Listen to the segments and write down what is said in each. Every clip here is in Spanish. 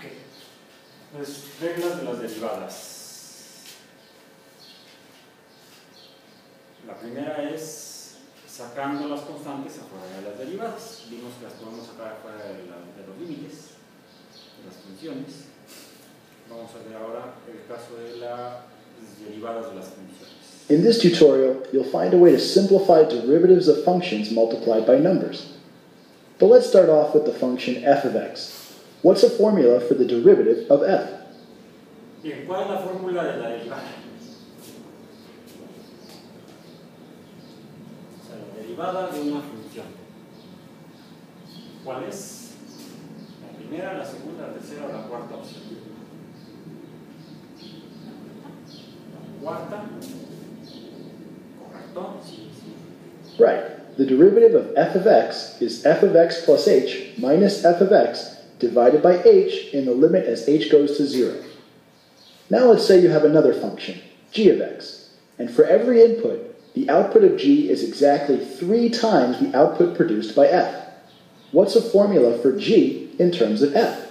Ok. Pues reglas de las derivadas. La primera es sacando las constantes afuera de las derivadas. Vimos que las podemos sacar afuera de, la, de los límites, de las funciones. Vamos a ver ahora el caso de las derivadas de las funciones. In this tutorial, you'll find a way to simplify derivatives of functions multiplied by numbers. But let's start off with the function f of x. What's the formula for the derivative of f? Bien, ¿cuál es la fórmula de la derivada? O sea, la derivada de una función. ¿Cuál es? La primera, la segunda, la tercera o la cuarta opción. La cuarta. ¿Correcto? Sí, sí. Right. The derivative of f of x is f of x plus h minus f of x divided by h in the limit as h goes to 0. Now let's say you have another function, g of x, and for every input, the output of g is exactly 3 times the output produced by f. What's a formula for g in terms of f?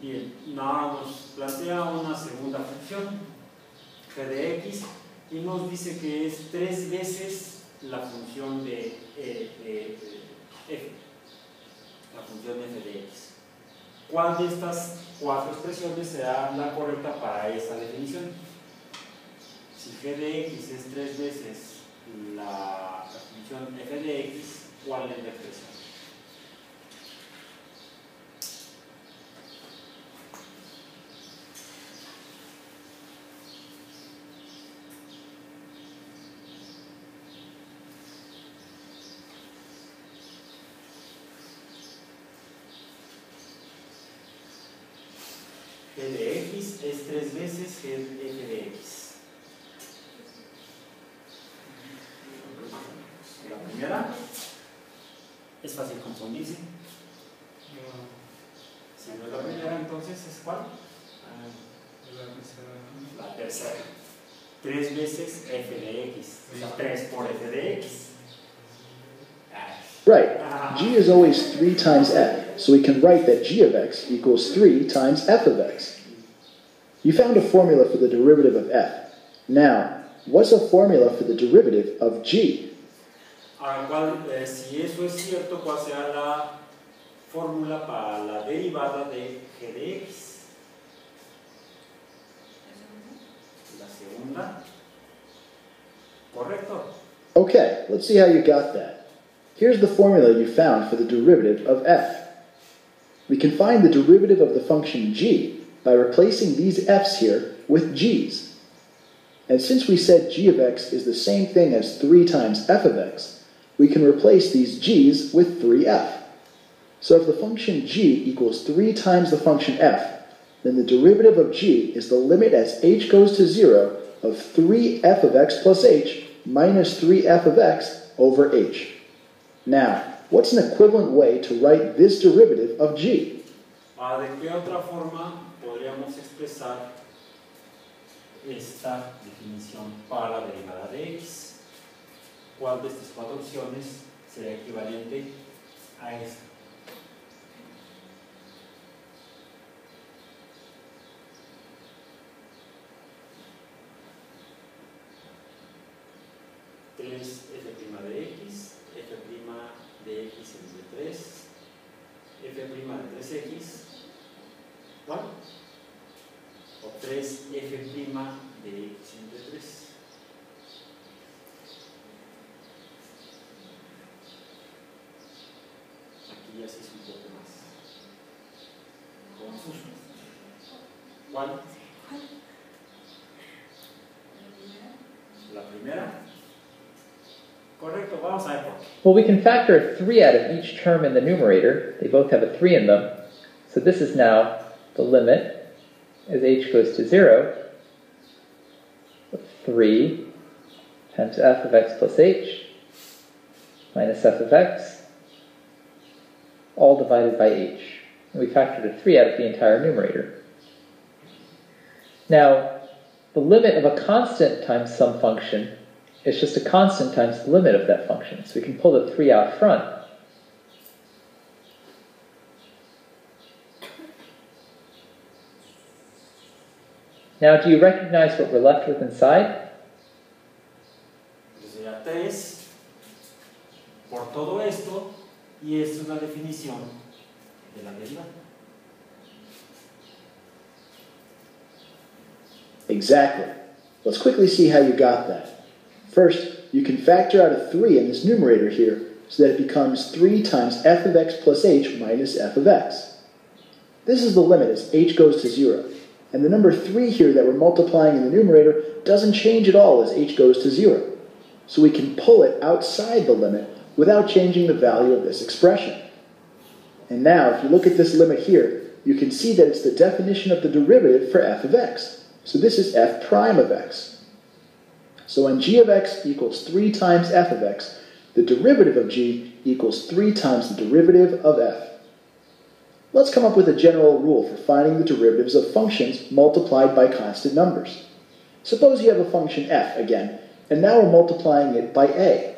Bien, nada nos plantea una segunda función, g de x, y nos dice que es tres veces la función de, eh, de- de f, la función f de x. ¿Cuál de estas cuatro expresiones será la correcta para esa definición? Si g de x es tres veces la, función f de x, ¿cuál es la expresión? Es fácil confundirse. Si no es la primera, entonces es cuál? La tercera. Tres veces f de x. O sea, tres por f de x. Right. Ah. g is always 3 times f, so we can write that g of x equals 3 times f of x. You found a formula for the derivative of f. Now, what's a formula for the derivative of g? Ahora, ¿cuál, eh, si eso es cierto, ¿cuál será la fórmula para la derivada de g de x? La segunda. ¿Correcto? Okay, let's see how you got that. Here's the formula you found for the derivative of f. We can find the derivative of the function g by replacing these f's here with g's. And since we said g of x is the same thing as 3 times f of x, we can replace these g's with 3f. So if the function g equals 3 times the function f, then the derivative of g is the limit as h goes to 0 of 3f of x plus h minus 3f of x over h. Now, what's an equivalent way to write this derivative of g? Ahora, ¿de qué otra forma podríamos expresar esta definición para la derivada de x? ¿Cuál de estas cuatro opciones será equivalente a esta? Tres f' de x, f' de x entre 3, f' de 3x, ¿cuál? O 3f' de x entre 3. ¿Cuál? La primera. Correcto, vamos a ver. Well, we can factor a 3 out of each term in the numerator. They both have a 3 in them. So this is now the limit as h goes to 0 of 3 times f of x plus h minus f of x, all divided by h. And we factored a 3 out of the entire numerator. Now, the limit of a constant times some function is just a constant times the limit of that function. So we can pull the 3 out front. Now, do you recognize what we're left with inside? Entonces sería 3 por todo esto y es la definición de la derivada. Exactly. Let's quickly see how you got that. First, you can factor out a 3 in this numerator here so that it becomes 3 times f of x plus h minus f of x. This is the limit as h goes to 0. And the number 3 here that we're multiplying in the numerator doesn't change at all as h goes to 0. So we can pull it outside the limit without changing the value of this expression. And now, if you look at this limit here, you can see that it's the definition of the derivative for f of x. So this is f prime of x. So when g of x equals 3 times f of x, the derivative of g equals 3 times the derivative of f. Let's come up with a general rule for finding the derivatives of functions multiplied by constant numbers. Suppose you have a function f again, and now we're multiplying it by a.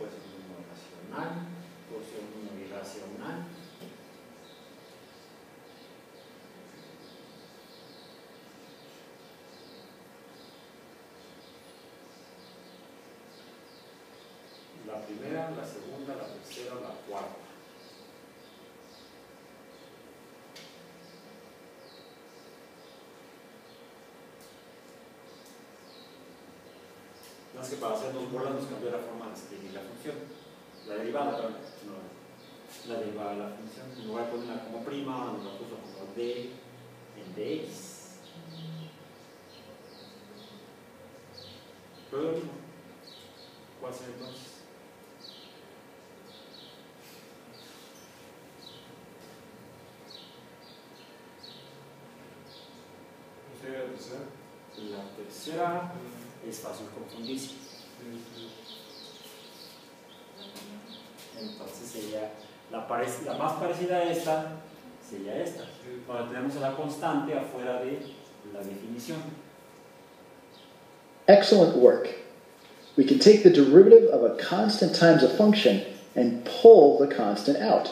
primera, la segunda, la tercera, la cuarta. Más que para hacer dos bolas nos cambió la forma de escribir la función. La derivada, perdón. No, la derivada de la función. En lugar de ponerla como prima, nos la puso como d en dx. Pero lo mismo. ¿Cuál será entonces? Es fácil confundirse. Entonces sería la, la más parecida a esta, sería esta. Ahora tenemos a la constante afuera de la definición. Excellent work. We can take the derivative of a constant times a function and pull the constant out.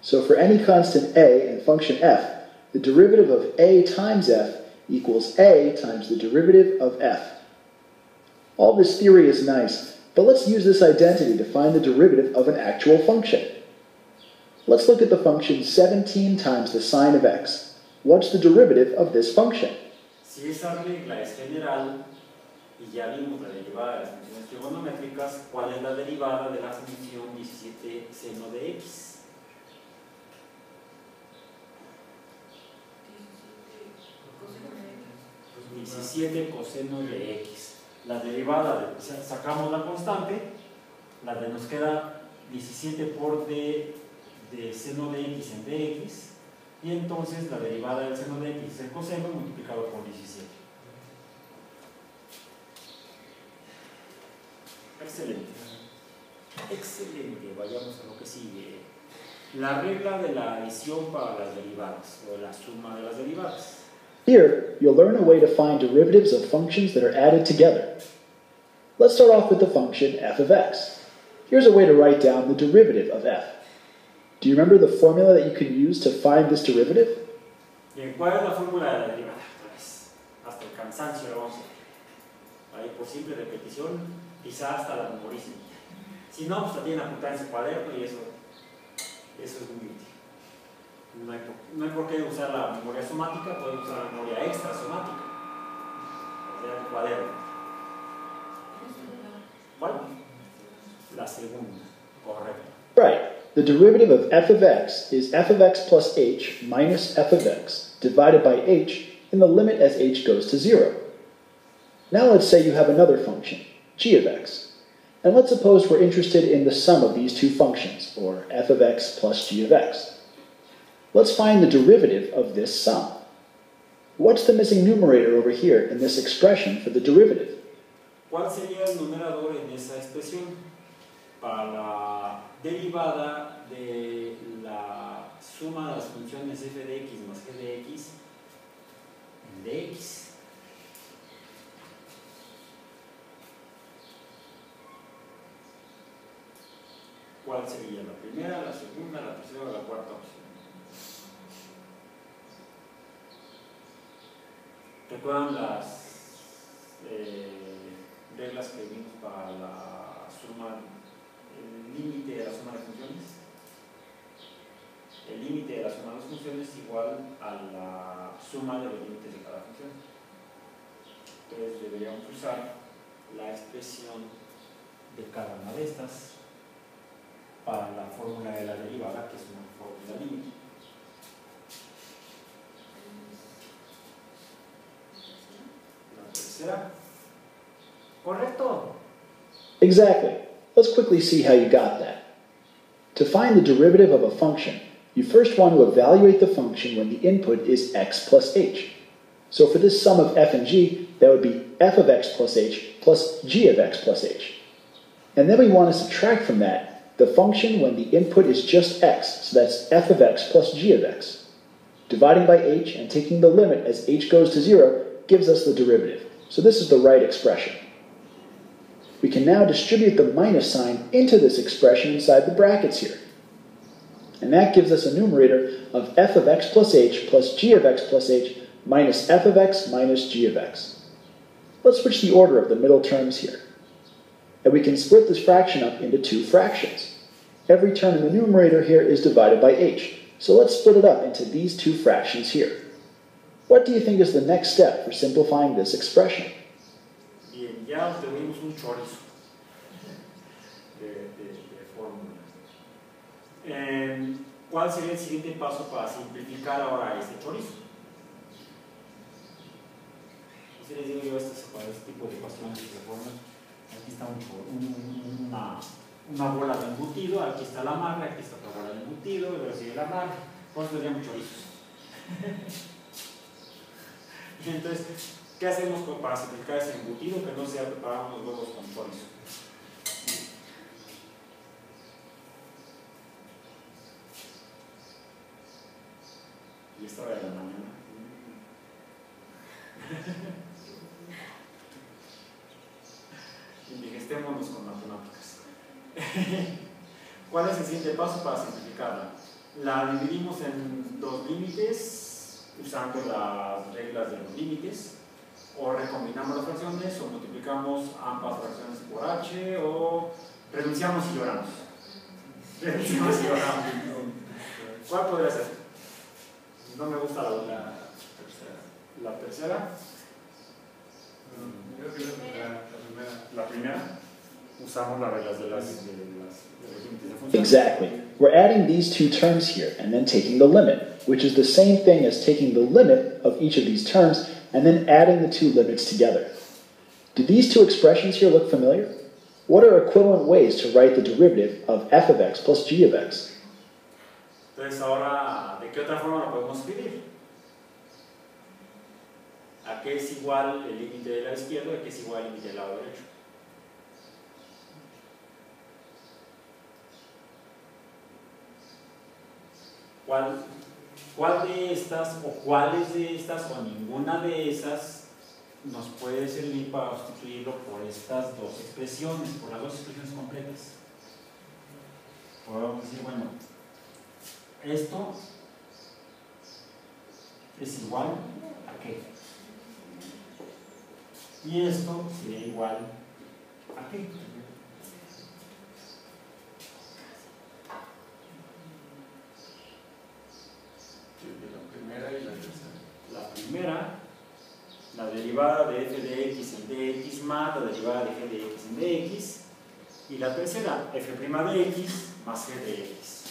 So for any constant a in function f, the derivative of a times f equals a times the derivative of f. All this theory is nice, but let's use this identity to find the derivative of an actual function. Let's look at the function 17 times the sine of x. What's the derivative of this function? Coseno de x. La derivada, de, o sea, sacamos la constante, la de nos queda 17 por d de seno de x en dx, y entonces la derivada del seno de x es el coseno multiplicado por 17. Excelente. Excelente. Vayamos a lo que sigue. La regla de la adición para las derivadas, o la suma de las derivadas. Here, you'll learn a way to find derivatives of functions that are added together. Let's start off with the function f of x. Here's a way to write down the derivative of f. Do you remember the formula that you can use to find this derivative? Si no, pues la tienen apuntada en su cuaderno y eso, eso es muy útil. No hay, por, no hay por qué usar la memoria somática, podemos usar la memoria extrasomática. O sea, el cuaderno. ¿Cuál? La segunda, correcto. Right. The derivative of f of x is f of x plus h minus f of x divided by h in the limit as h goes to 0. Now let's say you have another function, g of x. And let's suppose we're interested in the sum of these two functions, or f of x plus g of x. Let's find the derivative of this sum. What's the missing numerator over here in this expression for the derivative? ¿Cuál sería el numerador en esa expresión? Para la derivada de la suma de las funciones f de x más g de x. ¿Cuál sería la primera, la segunda, la tercera o la cuarta opción? ¿Recuerdan las eh, reglas que vimos para la suma, el límite de la suma de funciones? El límite de la suma de las funciones es igual a la suma de los límites de cada función. Entonces deberíamos usar la expresión de cada una de estas para la fórmula de la derivada, que es una fórmula límite. Tercera. Correcto. Exactly. Let's quickly see how you got that. To find the derivative of a function, you first want to evaluate the function when the input is x plus h. So for this sum of f and g, that would be f of x plus h plus g of x plus h. And then we want to subtract from that the function when the input is just x, so that's f of x plus g of x. Dividing by h and taking the limit as h goes to 0 gives us the derivative. So this is the right expression. We can now distribute the minus sign into this expression inside the brackets here. And that gives us a numerator of f of x plus h plus g of x plus h minus f of x minus g of x. Let's switch the order of the middle terms here. And we can split this fraction up into two fractions. Every term in the numerator here is divided by h. So let's split it up into these two fractions here. What do you think is the next step for simplifying this expression? Bien, ya obtuvimos un chorizo de, de, de fórmula. Eh, ¿Cuál sería el siguiente paso para simplificar ahora este chorizo? Si les digo yo, este, este tipo de ecuaciones de fórmula, aquí está un, un, una, una, bola de embutido, aquí está la marca, aquí está otra bola de embutido, y luego sigue la marca, por eso tendríamos chorizos. Entonces, ¿qué hacemos para simplificar ese embutido que no sea preparar unos huevos con chorizo? Y esta hora de la mañana. Indigestémonos con matemáticas. ¿Cuál es el siguiente paso para simplificarla? La dividimos en dos límites usando las reglas de los límites o recombinamos las fracciones o multiplicamos ambas fracciones por h o renunciamos y lloramos. Renunciamos y lloramos. ¿Cuál podría ser? No me gusta la, la tercera. ¿La tercera? Que la, primera. La primera. Usamos las reglas de las, de las de los límites de función. Exactly. We're adding these two terms here and then taking the limit, which is the same thing as taking the limit of each of these terms and then adding the two limits together. Do these two expressions here look familiar? What are equivalent ways to write the derivative of f of x plus g of x? Entonces ahora, ¿de qué otra forma lo podemos escribir? ¿A qué es igual el límite del lado izquierdo y a qué es igual el límite del lado derecho? ¿Cuál, ¿Cuál de estas o cuáles de estas o ninguna de esas nos puede servir para sustituirlo por estas dos expresiones, por las dos expresiones completas? Podemos decir, bueno, esto es igual a qué? Y esto sería igual a qué? Primera, la derivada de f de x en dx más la derivada de de x en dx. Y la tercera, f' de x más g de x.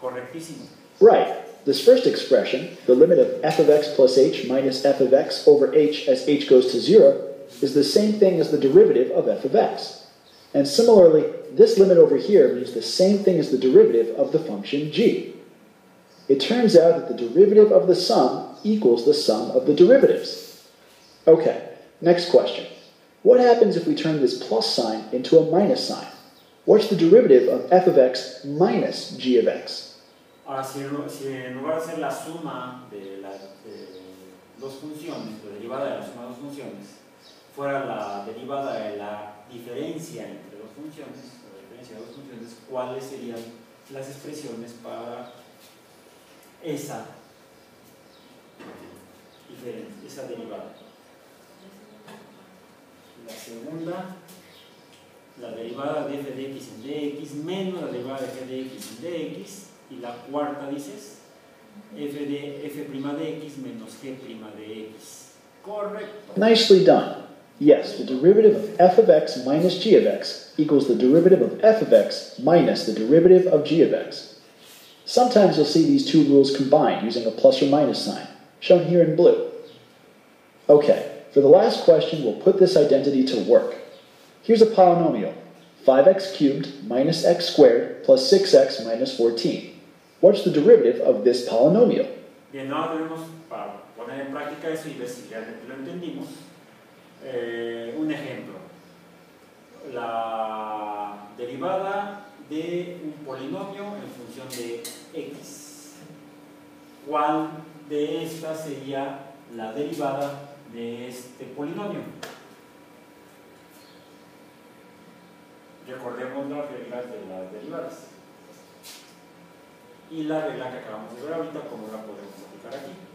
Correctísimo. Right. This first expression, the limit of f of x plus h minus f of x over h as h goes to 0, is the same thing as the derivative of f of x. And similarly, this limit over here means the same thing as the derivative of the function g. It turns out that the derivative of the sum equals the sum of the derivatives. Okay, next question. What happens if we turn this plus sign into a minus sign? What's the derivative of f of x minus g of x? Ahora, si si en lugar de ser la suma de las dos funciones, la derivada de la suma de dos funciones, fuera la derivada de la diferencia entre dos funciones, la diferencia de dos funciones, ¿cuáles serían las expresiones para esa diferencia, esa derivada? La segunda, la derivada de f de x en dx menos la derivada de f de x en dx. Y la cuarta dices, f de f' de x menos g' de x. Correcto. Nicely done. Yes, the derivative of f of x minus g of x equals the derivative of f of x minus the derivative of g of x. Sometimes you'll see these two rules combined using a plus or minus sign, shown here in blue. Okay, for the last question, we'll put this identity to work. Here's a polynomial, 5x cubed minus x squared plus 6x minus 14. What's the derivative of this polynomial? Bien, ahora tenemos, para poner en práctica eso y ver si realmente lo entendimos, eh, un ejemplo. La derivada de un polinomio en función de x. ¿Cuál de estas sería la derivada de este polinomio? Recordemos las reglas de las derivadas. Y la regla que acabamos de ver ahorita, cómo la podemos aplicar aquí.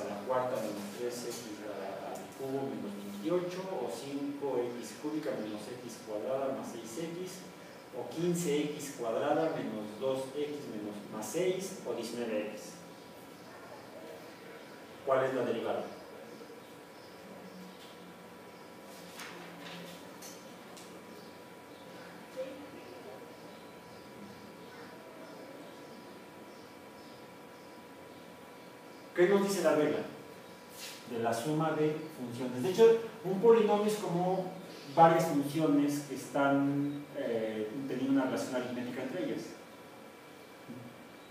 A la cuarta menos 3x al cubo menos 28 o 5x cúbica menos x cuadrada más 6x o 15x cuadrada menos 2x menos más 6 o 19x. ¿Cuál es la derivada? ¿Qué nos dice la regla? De la suma de funciones. De hecho, un polinomio es como varias funciones que están eh, teniendo una relación aritmética entre ellas.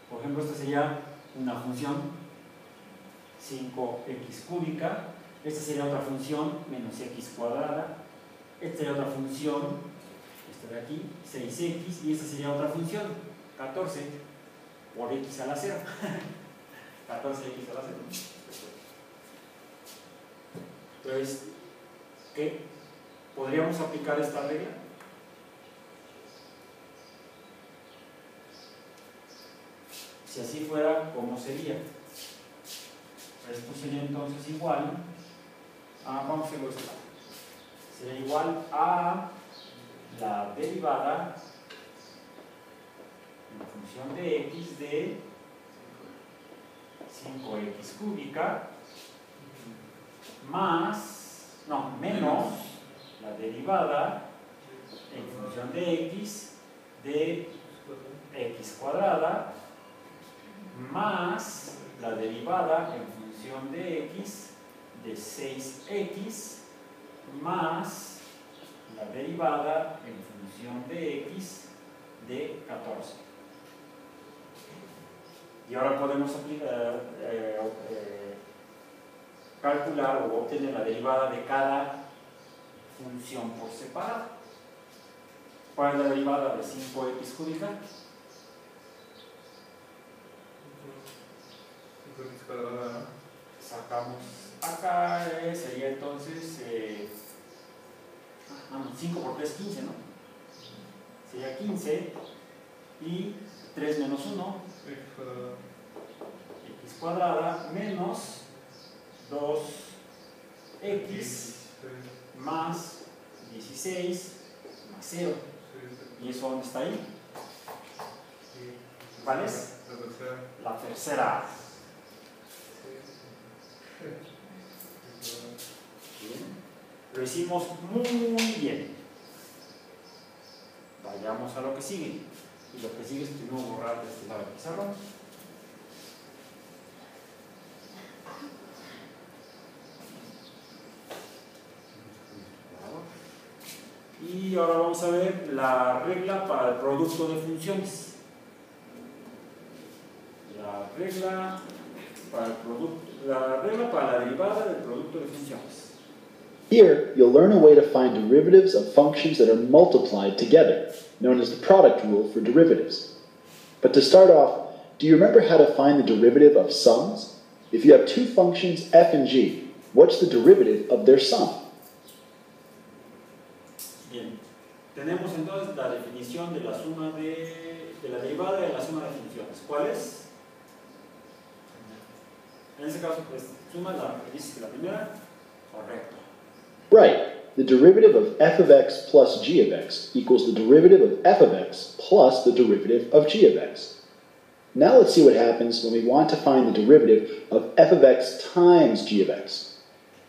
Por ejemplo, esta sería una función 5x cúbica, esta sería otra función menos x cuadrada, esta sería otra función, esta de aquí, 6x, y esta sería otra función, 14 por x a la 0. 14x a la 0. Entonces, ¿qué? ¿Podríamos aplicar esta regla? Si así fuera, ¿cómo sería? Esto sería entonces igual a, vamos a hacerlo esto. Sería igual a la derivada en función de x de 5x cúbica más, no, menos la derivada en función de x de x cuadrada más la derivada en función de x de 6x más la derivada en función de x de 14. Y ahora podemos aplicar, eh, eh, calcular o obtener la derivada de cada función por separado. ¿Cuál es la derivada de 5x cúbica? 5x cuadrada. Sacamos acá, eh, sería entonces, eh, ah, no, 5 por 3, 15, ¿no? Sería 15 y 3 menos 1, X cuadrada. menos 2x Sí, más 16 más 0. sí, ¿Y eso dónde está ahí? ¿Cuál es? La tercera. Bien. Lo hicimos muy bien. Vayamos a lo que sigue. Y lo que sigue es primero borrar de este lado del pizarrón. Y ahora vamos a ver la regla para el producto de funciones. La regla para el producto, la regla para la derivada del producto de funciones. Here, you'll learn a way to find derivatives of functions that are multiplied together, known as the product rule for derivatives. But to start off, do you remember how to find the derivative of sums? If you have two functions f and g, what's the derivative of their sum? Bien, tenemos entonces la definición de la suma de, de la derivada de la suma de funciones. ¿Cuál es? En ese caso, pues, suma la, dice que la primera, correcto. Right. The derivative of f of x plus g of x equals the derivative of f of x plus the derivative of g of x. Now let's see what happens when we want to find the derivative of f of x times g of x.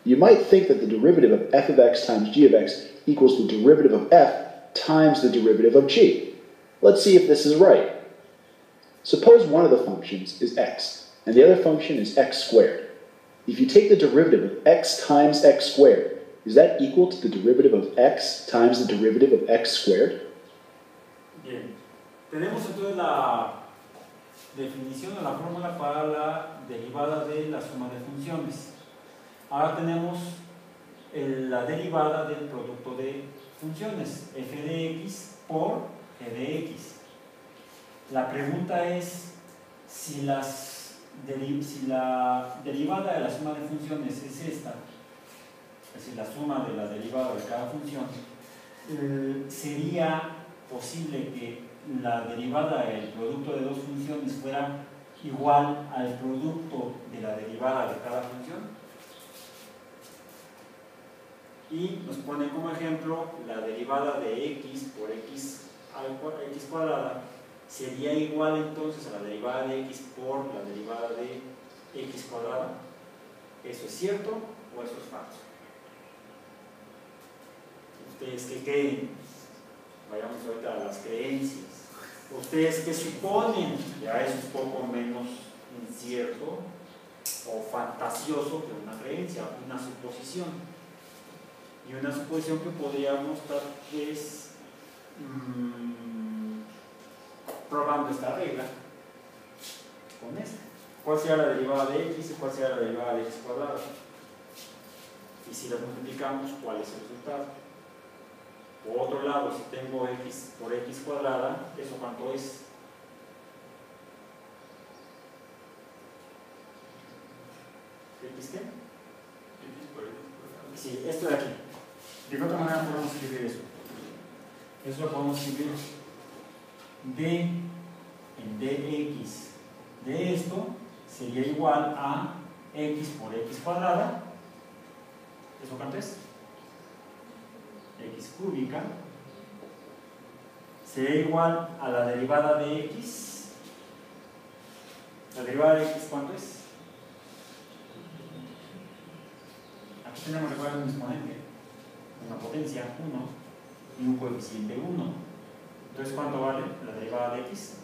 You might think that the derivative of f of x times g of x equals the derivative of f times the derivative of g. Let's see if this is right. Suppose one of the functions is x, and the other function is x squared. If you take the derivative of x times x squared, is that equal to the derivative of x times the derivative of x squared? Bien, tenemos entonces la definición de la fórmula para la derivada de la suma de funciones. Ahora tenemos la derivada del producto de funciones, f de x por g de x. La pregunta es si, las si la derivada de la suma de funciones es esta, es decir, la suma de la derivada de cada función, eh, sería posible que la derivada del producto de dos funciones fuera igual al producto de la derivada de cada función. Y nos pone como ejemplo la derivada de x por x, al x cuadrada sería igual entonces a la derivada de x por la derivada de x cuadrada. ¿Eso es cierto o eso es falso? ¿Ustedes qué creen? Vayamos ahorita a las creencias. ¿Ustedes qué suponen? Ya es un poco menos incierto o fantasioso que una creencia, una suposición. Y una suposición que podríamos tal vez mm, probando esta regla con esta. ¿Cuál será la derivada de x y cuál será la derivada de x cuadrada? Y si las multiplicamos, ¿cuál es el resultado? Por otro lado, si tengo x por x cuadrada, ¿eso cuánto es? ¿X qué? X por X por Sí, esto de aquí. ¿De qué otra manera podemos escribir eso? Eso lo podemos escribir d en dx de esto sería igual a x por x cuadrada. ¿Eso cuánto es? X cúbica sería igual a la derivada de x. ¿La derivada de x cuánto es? Aquí tenemos, recuerden, un exponente, una potencia 1 y un coeficiente 1. Entonces, ¿cuánto vale la derivada de x?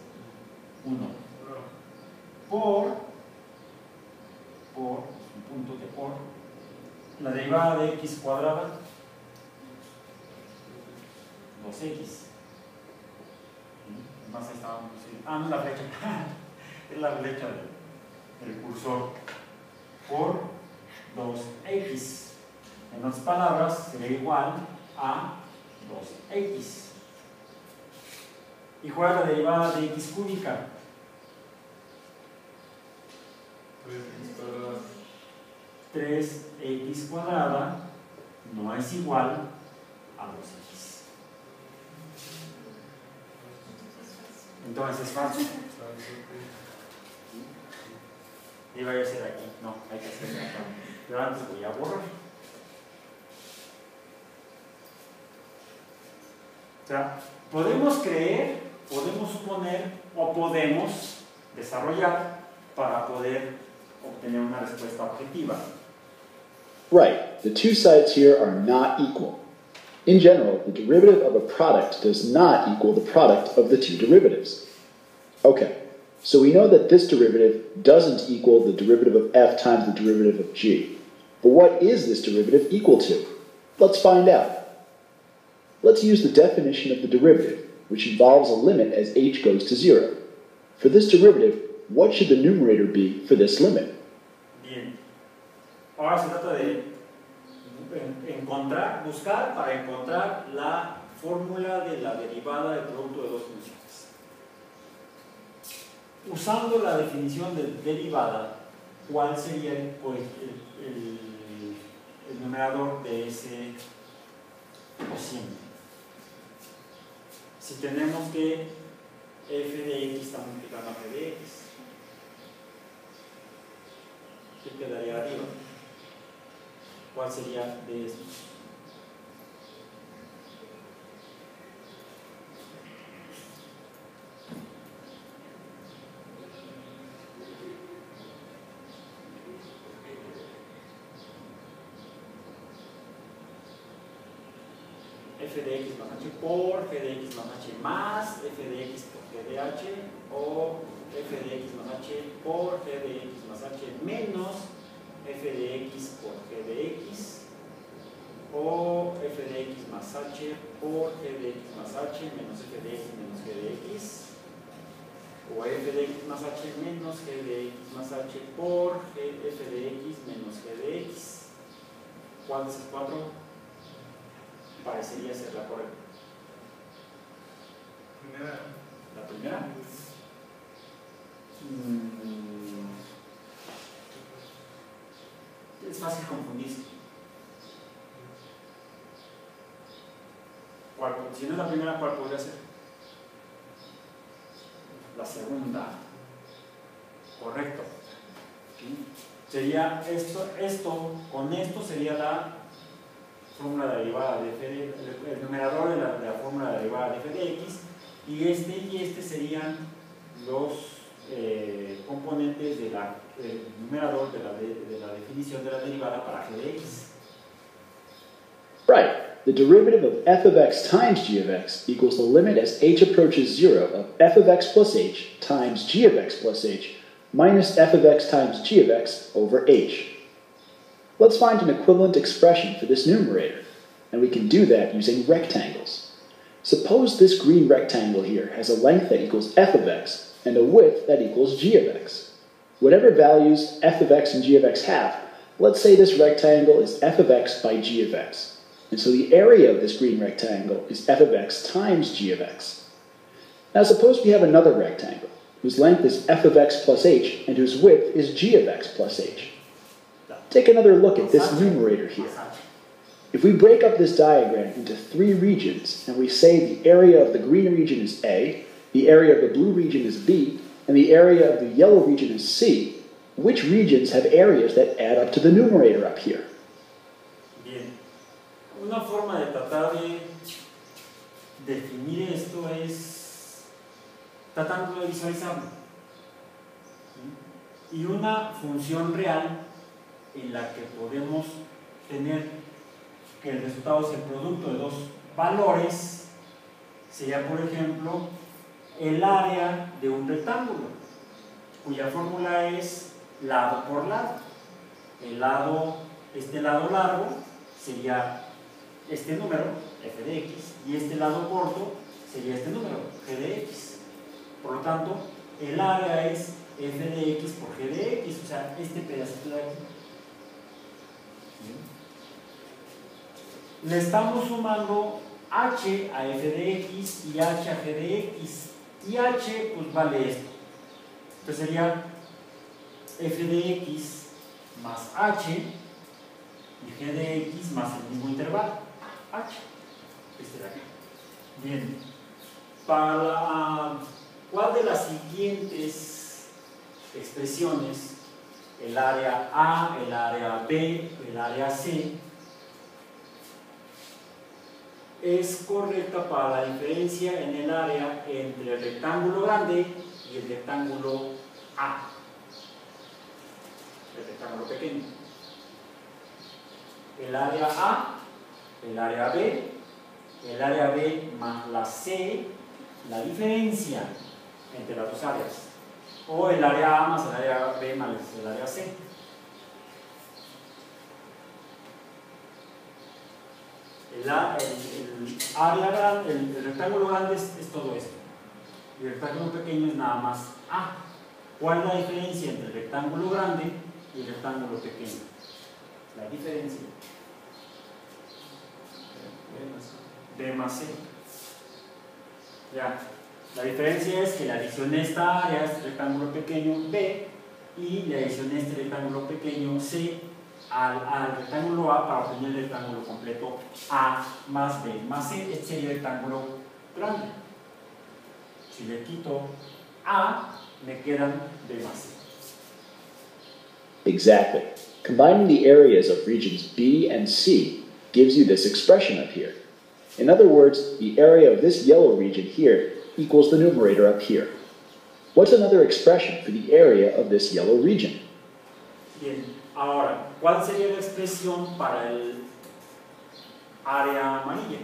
1. uno. Por, por, un punto de por, la derivada de x cuadrada, 2x. Más estábamos, sí. Ah, no es la flecha. es la flecha del, del cursor. Por 2x. En otras palabras, sería igual a 2x. ¿Y cuál es la derivada de x cúbica? Tres X cuadrada. 3x cuadrada no es igual a 2x. Entonces es falso. Iba a ser aquí. No, hay que hacerlo acá. Pero antes voy a borrar. O sea, podemos creer, podemos suponer o podemos desarrollar para poder obtener una respuesta objetiva. Right, the two sides here are not equal. In general, the derivative of a product does not equal the product of the two derivatives. Okay, so we know that this derivative doesn't equal the derivative of f times the derivative of g. But what is this derivative equal to? Let's find out. Let's use the definition of the derivative, which involves a limit as h goes to 0. For this derivative, what should the numerator be for this limit? Bien. Ahora se trata de encontrar, buscar para encontrar la fórmula de la derivada del producto de dos funciones. Usando la definición de derivada, ¿cuál sería el, el numerador de ese cociente? Si tenemos que f de x está multiplicando a f de x, ¿qué quedaría arriba? ¿Cuál sería de estos? F de x más h por f de x más h más f de x por g de h o f de x más h por g de x más h menos f de x por g de x o f de x más h por g de x más h menos f de x menos g de x o f de x más h menos g de x más h por g, f de x menos g de x. ¿Cuál de esas cuatro parecería ser la correcta? Primera. ¿La primera? Mm. Es fácil confundirse. ¿Cuál- si no es la primera, ¿cuál podría ser? La segunda. Correcto. ¿Sí? Sería esto, esto, con esto sería la fórmula derivada de f de, el, numerador de la, de la fórmula derivada de f de x y este y este serían los eh, componentes del numerador de la, de- la definición de la derivada para de x. Right. The derivative of f of x times g of x equals the limit as h approaches 0 of f of x plus h times g of x plus h minus f of x times g of x over h. Let's find an equivalent expression for this numerator, and we can do that using rectangles. Suppose this green rectangle here has a length that equals f of x and a width that equals g of x. Whatever values f of x and g of x have, let's say this rectangle is f of x by g of x. And so the area of this green rectangle is f of x times g of x. Now suppose we have another rectangle whose length is f of x plus h and whose width is g of x plus h. Take another look at this numerator here. If we break up this diagram into three regions and we say the area of the green region is A, the area of the blue region is B, and the area of the yellow region is C, which regions have areas that add up to the numerator up here? Bien, una forma de tratar de definir esto es tratando de visualizarlo. Y una función real en la que podemos tener que el resultado es el producto de dos valores sería, por ejemplo, el área de un rectángulo, cuya fórmula es lado por lado. El lado, este lado largo sería este número, f de x, y este lado corto sería este número, g de x. Por lo tanto, el área es f de x por g de x, o sea, este pedacito de aquí. Le estamos sumando h a f de x y h a g de x, y h pues vale esto. Entonces sería f de x más h y g de x más el mismo intervalo, h. Este de acá. Bien. Para cuál de las siguientes expresiones, el área A, el área B, el área C, es correcta para la diferencia en el área entre el rectángulo grande y el rectángulo A, el rectángulo pequeño. El área A, el área B, el área B más la C, la diferencia entre las dos áreas. O el área A más el área B más el área C. El, A- el- el área grande, el, el rectángulo grande es, es todo esto. Y el rectángulo pequeño es nada más A. ¿Cuál es la diferencia entre el rectángulo grande y el rectángulo pequeño? La diferencia. B más C. Ya. La diferencia es que la adición de esta área, este rectángulo pequeño B, y le adicioné este rectángulo pequeño C al, al rectángulo A para obtener el rectángulo completo A más B más C. Este el rectángulo grande. Si le quito A, me quedan B más. Exactly. Combining the areas of regions B and C gives you this expression up here. In other words, the area of this yellow region here equals the numerator up here. What's another expression for the area of this yellow region? Bien, ahora, ¿cuál sería la expresión para el área amarilla?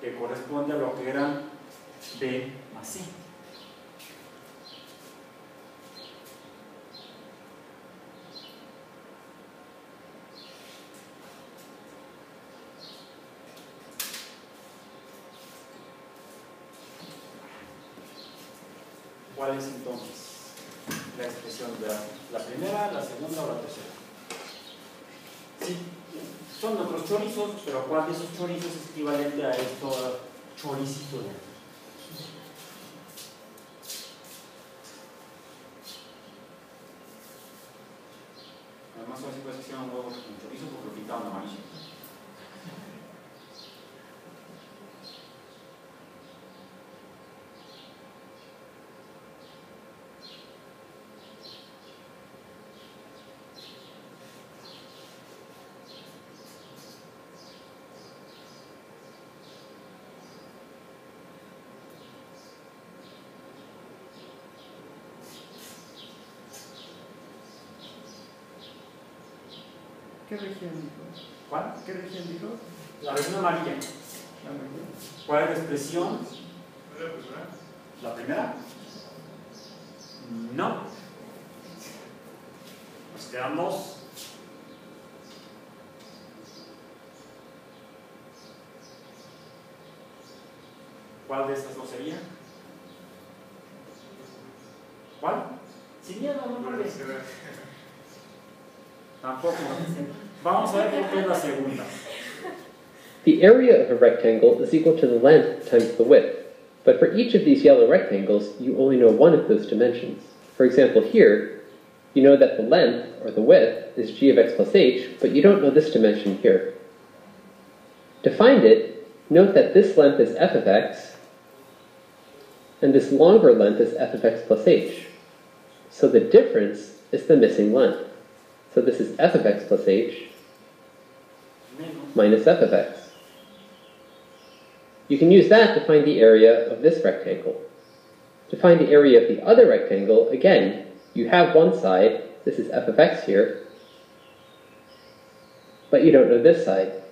Que corresponde a lo que era B más C. ¿Cuál es entonces la expresión de la, la primera, la segunda o la tercera? Son otros chorizos, pero ¿cuál de esos chorizos es equivalente a esto choricito de aquí? Además, ahora sí puede que sean huevos con chorizo porque lo pintaron amarillo. ¿Qué región dijo? ¿Cuál? ¿Qué región dijo? La región amarilla. La. ¿Cuál es la expresión? ¿La primera? No. Nos quedan dos. ¿Cuál de estas no sería? ¿Cuál? Sin miedo, no mames. Tampoco. Vamos a ver por qué es la segunda. The area of a rectangle is equal to the length times the width. But for each of these yellow rectangles, you only know one of those dimensions. For example, here, you know that the length, or the width, is g of x plus h, but you don't know this dimension here. To find it, note that this length is f of x, and this longer length is f of x plus h. So the difference is the missing length. So this is f of x plus h. minus f of x. You can use that to find the area of this rectangle. To find the area of the other rectangle, again, you have one side, this is f of x here, but you don't know this side.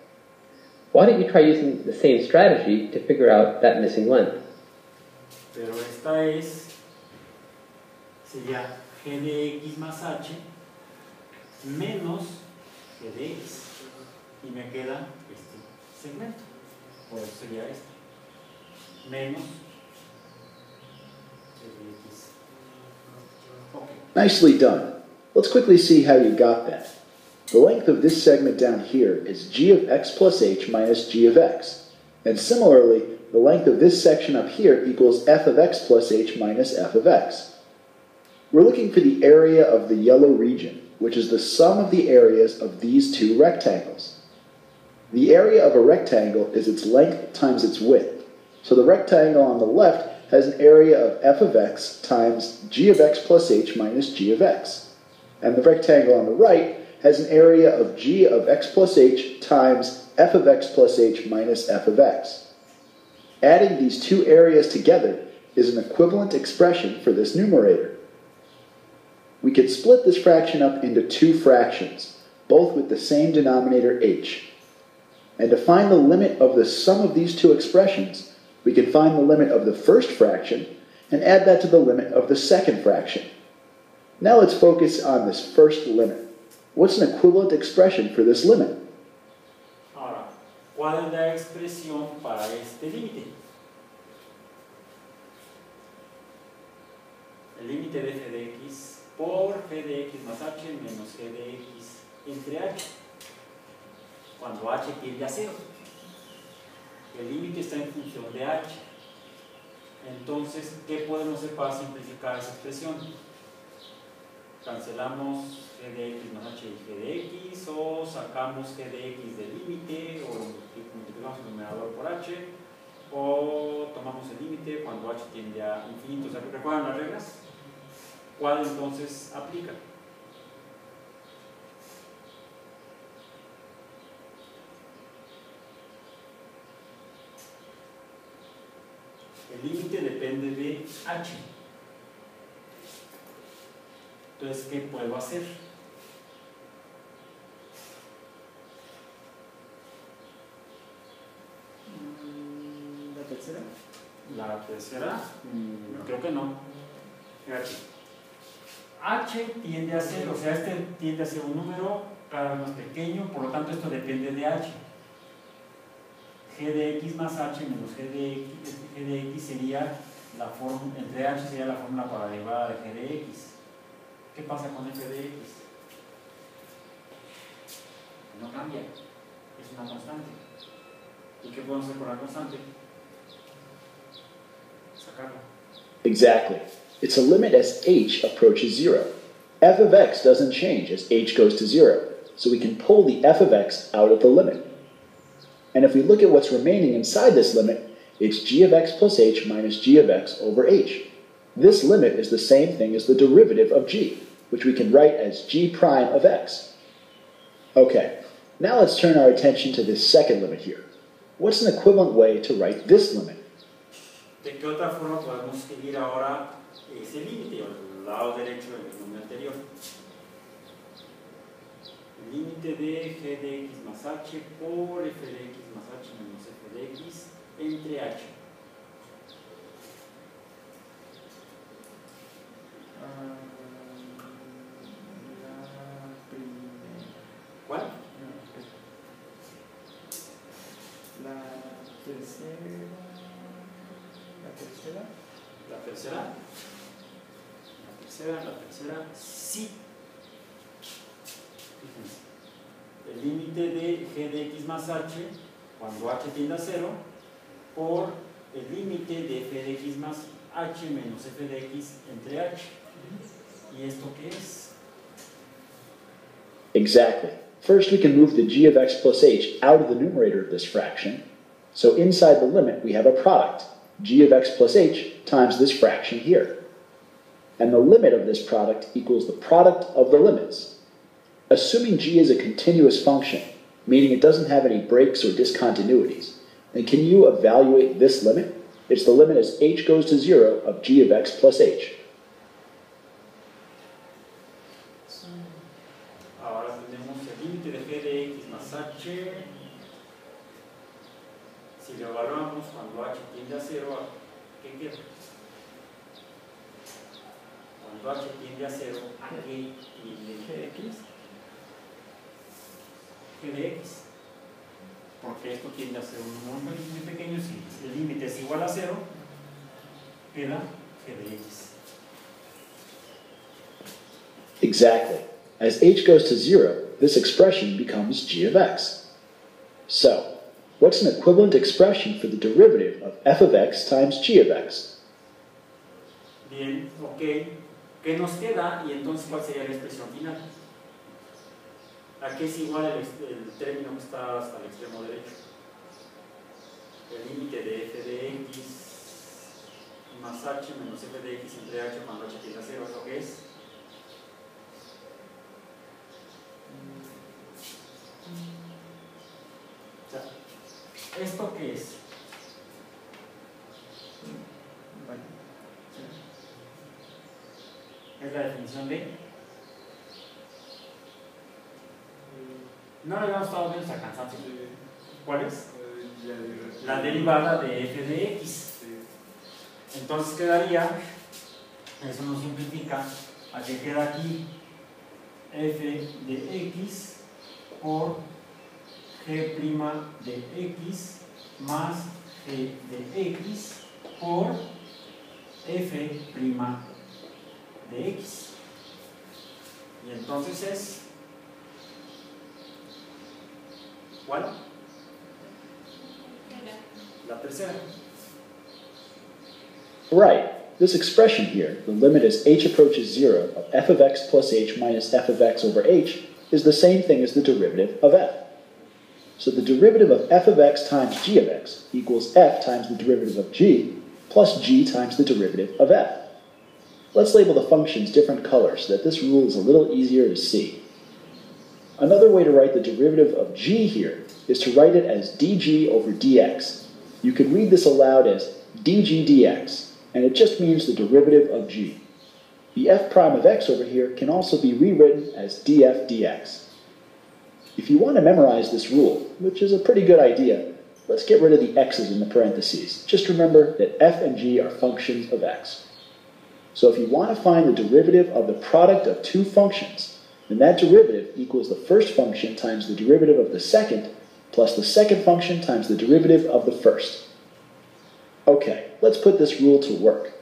Why don't you try using the same strategy to figure out that missing length? Pero esta es, sería g de x más h menos g de x. Y me queda este segmento. O sería este. Menos. Nicely done. Let's quickly see how you got that. The length of this segment down here is g of x plus h minus g of x. And similarly, the length of this section up here equals f of x plus h minus f of x. We're looking for the area of the yellow region, which is the sum of the areas of these two rectangles. The area of a rectangle is its length times its width. So the rectangle on the left has an area of f of x times g of x plus h minus g of x. And the rectangle on the right has an area of g of x plus h times f of x plus h minus f of x. Adding these two areas together is an equivalent expression for this numerator. We could split this fraction up into two fractions, both with the same denominator h. And to find the limit of the sum of these two expressions, we can find the limit of the first fraction and add that to the limit of the second fraction. Now let's focus on this first limit. What's an equivalent expression for this limit? Ahora, ¿Cuál es la expresión para este límite? El límite de f de x por g de x más h menos g de x entre h. Cuando h tiende a 0. El límite está en función de h. Entonces, ¿qué podemos hacer para simplificar esa expresión? Cancelamos g de x más h y g de x, o sacamos g de x del límite, o multiplicamos el numerador por h, o tomamos el límite cuando h tiende a infinito. ¿Recuerdan las reglas? ¿Cuál entonces aplica? El límite depende de h. Entonces, ¿qué puedo hacer? Mm, La tercera. La tercera, mm, creo que no. Fíjate. H tiende a ser, o sea, este tiende a ser un número cada vez más pequeño, por lo tanto esto depende de H. G de x más H menos G de x, G de x sería la fórmula, entre H sería la fórmula para derivada de G. ¿Qué pasa con F? No cambia, es una constante. ¿Y qué podemos hacer con la constante? Sacarla. Exactly. It's a limit as h approaches 0. f of x doesn't change as h goes to 0, so we can pull the f of x out of the limit. And if we look at what's remaining inside this limit, it's g of x plus h minus g of x over h. This limit is the same thing as the derivative of g, which we can write as g prime of x. Okay, now let's turn our attention to this second limit here. What's an equivalent way to write this limit? ¿De qué otra forma podemos escribir ahora ese límite al lado derecho del número anterior? El límite de g de x más h por f de x más h menos f de x entre h. La primera. ¿Cuál? La tercera. La tercera. La tercera. La tercera, la tercera, sí. Límite de g de x más h, cuando h tiende a 0, por el límite de f de x más h menos f de x entre h. ¿Y esto qué es? Exactly. First, we can move the g of x plus h out of the numerator of this fraction. So inside the limit, we have a product, g of x plus h times this fraction here. And the limit of this product equals the product of the limits. Assuming g is a continuous function, meaning it doesn't have any breaks or discontinuities, then can you evaluate this limit? It's the limit as h goes to 0 of g of x plus h. Ahora tenemos el límite de g de x más h. Si lo evaluamos cuando h tiende a 0, ¿qué queda? Cuando h tiende a 0, ¿a qué tiende? GX. g de x. Porque esto tiende a ser un número muy, muy pequeño. Si el límite es igual a 0, queda g de x. Exactly. As h goes to 0, this expression becomes g of x. So, what's an equivalent expression for the derivative of f of x times g of x? Bien, ok. ¿Qué nos queda? Y entonces, ¿cuál sería la expresión final? ¿A qué es igual el, el término que está hasta el extremo derecho? El límite de f de x más h menos f de x entre h cuando h tiende a 0, ¿es lo que es? O sea, ¿esto qué es? Vale. Es la definición de. No lo habíamos estado viendo hasta cansancio. ¿Cuál es? La derivada de f de x. Entonces quedaría, eso nos simplifica, a que queda aquí f de x por g' de x más g de x por f' de x. Y entonces es, ¿cuál? La tercera. Right. This expression here, the limit as h approaches 0 of f of x plus h minus f of x over h, is the same thing as the derivative of f. So the derivative of f of x times g of x equals f times the derivative of g plus g times the derivative of f. Let's label the functions different colors so that this rule is a little easier to see. Another way to write the derivative of g here is to write it as dg over dx. You could read this aloud as dg dx, and it just means the derivative of g. The f prime of x over here can also be rewritten as df dx. If you want to memorize this rule, which is a pretty good idea, let's get rid of the x's in the parentheses. Just remember that f and g are functions of x. So if you want to find the derivative of the product of two functions, then that derivative equals the first function times the derivative of the second plus the second function times the derivative of the first. Okay, let's put this rule to work.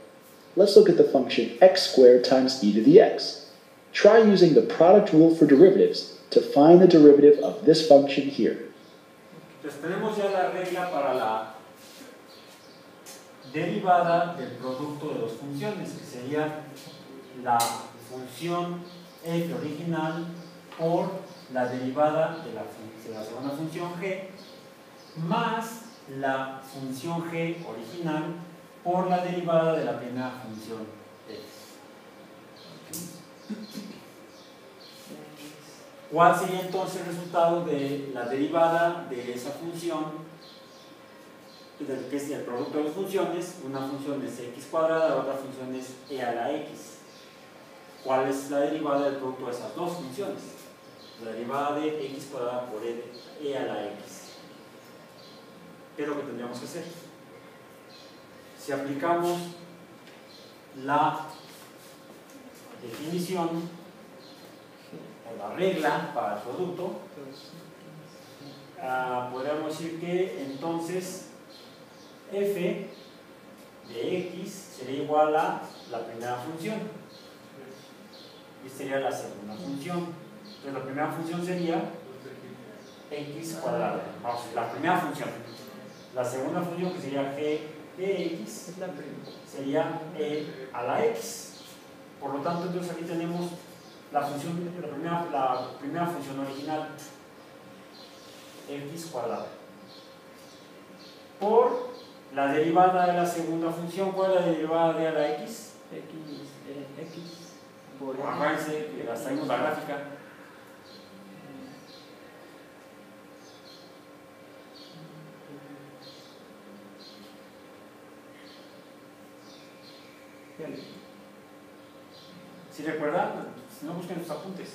Let's look at the function x squared times e to the x. Try using the product rule for derivatives to find the derivative of this function here. Entonces tenemos ya la regla para la derivada del producto de dos funciones, que sería la función f original por la derivada de la, de la segunda función g más la función g original por la derivada de la primera función x. ¿Cuál sería entonces el resultado de la derivada de esa función, que es el producto de dos funciones? Una función es x cuadrada, la otra función es e a la x. ¿Cuál es la derivada del producto de esas dos funciones? La derivada de x cuadrada por e, e a la x. ¿Qué es lo que tendríamos que hacer? Si aplicamos la definición o la regla para el producto, ah, podríamos decir que entonces f de x sería igual a la primera función y sería la segunda función. Entonces la primera función sería x cuadrado. Vamos, la primera función. La segunda función que sería g de x la sería e a la x. Por lo tanto, entonces aquí tenemos la función, la primera, la primera función original, x cuadrado, por la derivada de la segunda función, ¿cuál es la derivada de a la x? X, eh, X por. Acuérdense que traemos la gráfica. Si recuerdan, si no busquen sus apuntes.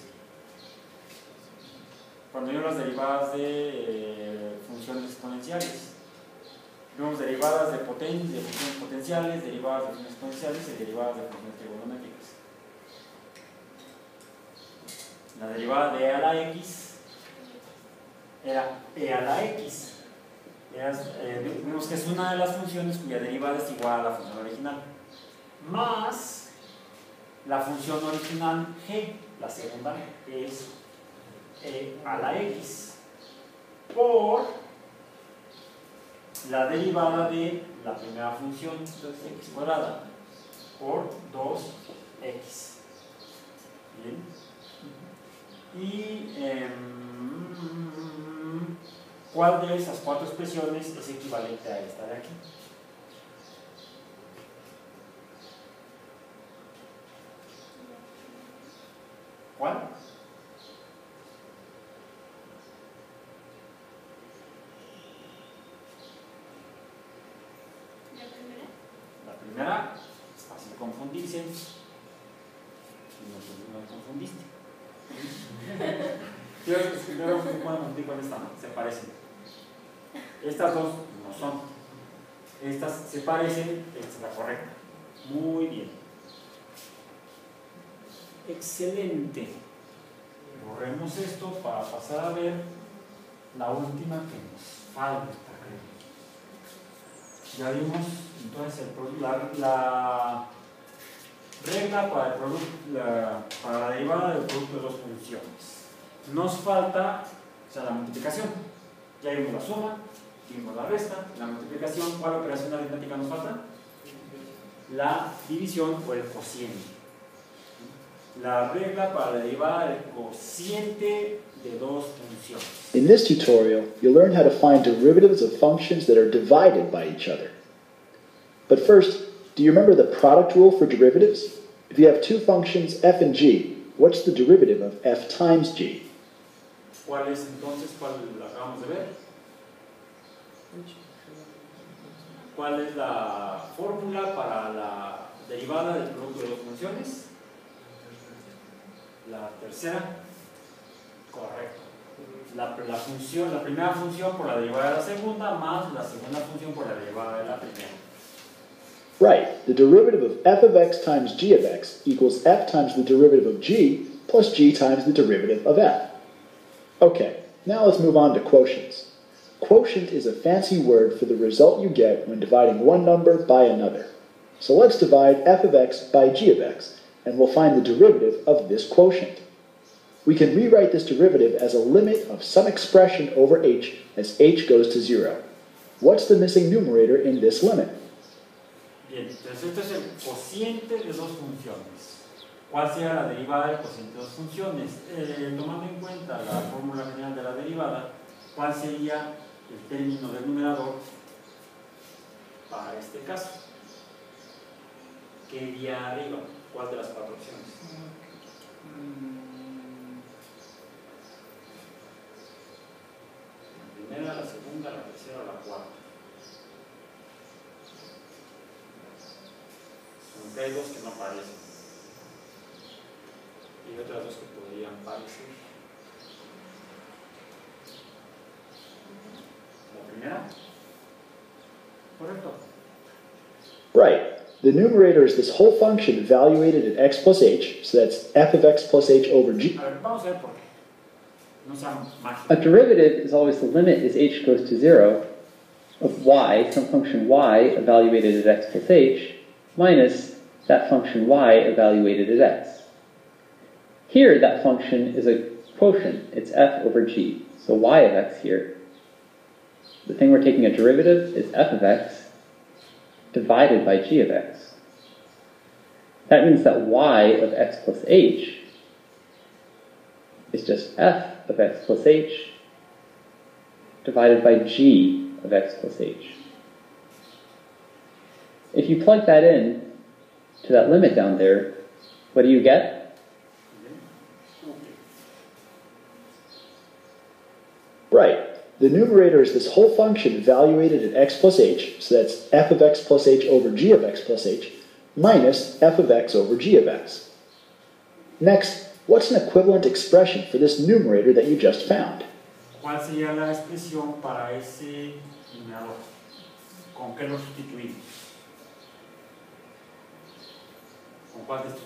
Cuando yo las derivadas de eh, funciones exponenciales, vemos derivadas de, poten- de funciones potenciales, derivadas de funciones exponenciales y derivadas de funciones trigonométricas. La derivada de e a la x era e a la x. Eh, vemos que es una de las funciones cuya derivada es igual a la función original. Más la función original g, la segunda es e a la x, por la derivada de la primera función, x cuadrada, por 2x. Bien. Y em, ¿cuál de esas cuatro expresiones es equivalente a esta de aquí? ¿Cuál? La primera. La primera es fácil de confundirse. Y no, no te confundiste. Yo primero me puedo confundir con esta, ¿no? Se parecen. Estas dos no son. Estas se parecen, esta es la correcta. Muy bien. Excelente. Borremos esto para pasar a ver la última que nos falta, creo. Ya vimos entonces el la, la regla para, el la- para la derivada del producto de dos funciones. Nos falta o sea, la multiplicación. Ya vimos la suma, vimos la resta, la multiplicación. ¿Cuál operación aritmética nos falta? La división o el cociente. La regla para la derivada del cociente de dos funciones. In this tutorial, you'll learn how to find derivatives of functions that are divided by each other. But first, do you remember the product rule for derivatives? If you have two functions f and g, what's the derivative of f times g? ¿Cuál es entonces? ¿Cuál acabamos de ver? ¿Cuál es la fórmula para la derivada del producto de dos funciones? La tercera. Correcto. La, la función, la primera función por la derivada de la segunda más la segunda función por la derivada de la primera. Right, the derivative of f of x times g of x equals f times the derivative of g plus g times the derivative of f. Okay, now let's move on to quotients. Quotient is a fancy word for the result you get when dividing one number by another. So let's divide f of x by g of x, and we'll find the derivative of this quotient. We can rewrite this derivative as a limit of some expression over h as h goes to zero. What's the missing numerator in this limit? Bien, entonces este es el cociente de dos funciones. ¿Cuál será la derivada del cociente de dos funciones? Eh, tomando en cuenta la fórmula general de la derivada, ¿cuál sería el término del numerador para este caso? ¿Qué iría arriba? ¿Cuál de las cuatro opciones? La primera, la segunda, la tercera o la cuarta. Aunque hay dos que no parecen. Y otras dos que podrían parecer. La primera. Correcto. Right. The numerator is this whole function evaluated at x plus h, so that's f of x plus h over g. A ver, vamos a ver por qué. No A derivative is always the limit as h goes to 0 of y, some function y evaluated at x plus h, minus that function y evaluated at x. Here, that function is a quotient. It's f over g. So y of x here, the thing we're taking a derivative is f of x divided by g of x. That means that y of x plus h is just f of x plus h divided by g of x plus h. If you plug that in to that limit down there, what do you get? Ok. Right. The numerator is this whole function evaluated at x plus h, so that's f of x plus h over g of x plus h, minus f of x over g of x. Next, what's an equivalent expression for this numerator that you just found? ¿Cuál sería la expresión para ese numerador? ¿Con qué lo sustituimos? ¿Con cuál de estos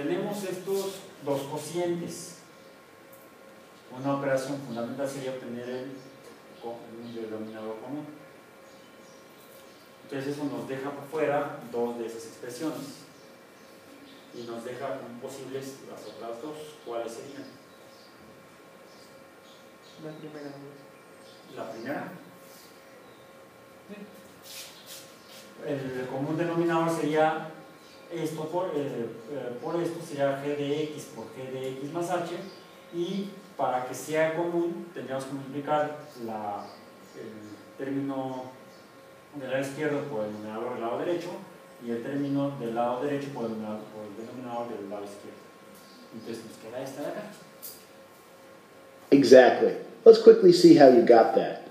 Tenemos estos dos cocientes. Una operación fundamental sería obtener el denominador común. Entonces eso nos deja por fuera dos de esas expresiones. Y nos deja posibles las otras dos. ¿Cuáles serían? La primera. La primera. El común denominador sería esto por, eh, eh, por esto sería g de x por g de x más h y para que sea común tendríamos que multiplicar la, el término del lado izquierdo por el denominador del lado derecho y el término del lado derecho por el, denominador- por el denominador del lado izquierdo. Entonces nos queda esta de acá. Exactly. Let's quickly see how you got that.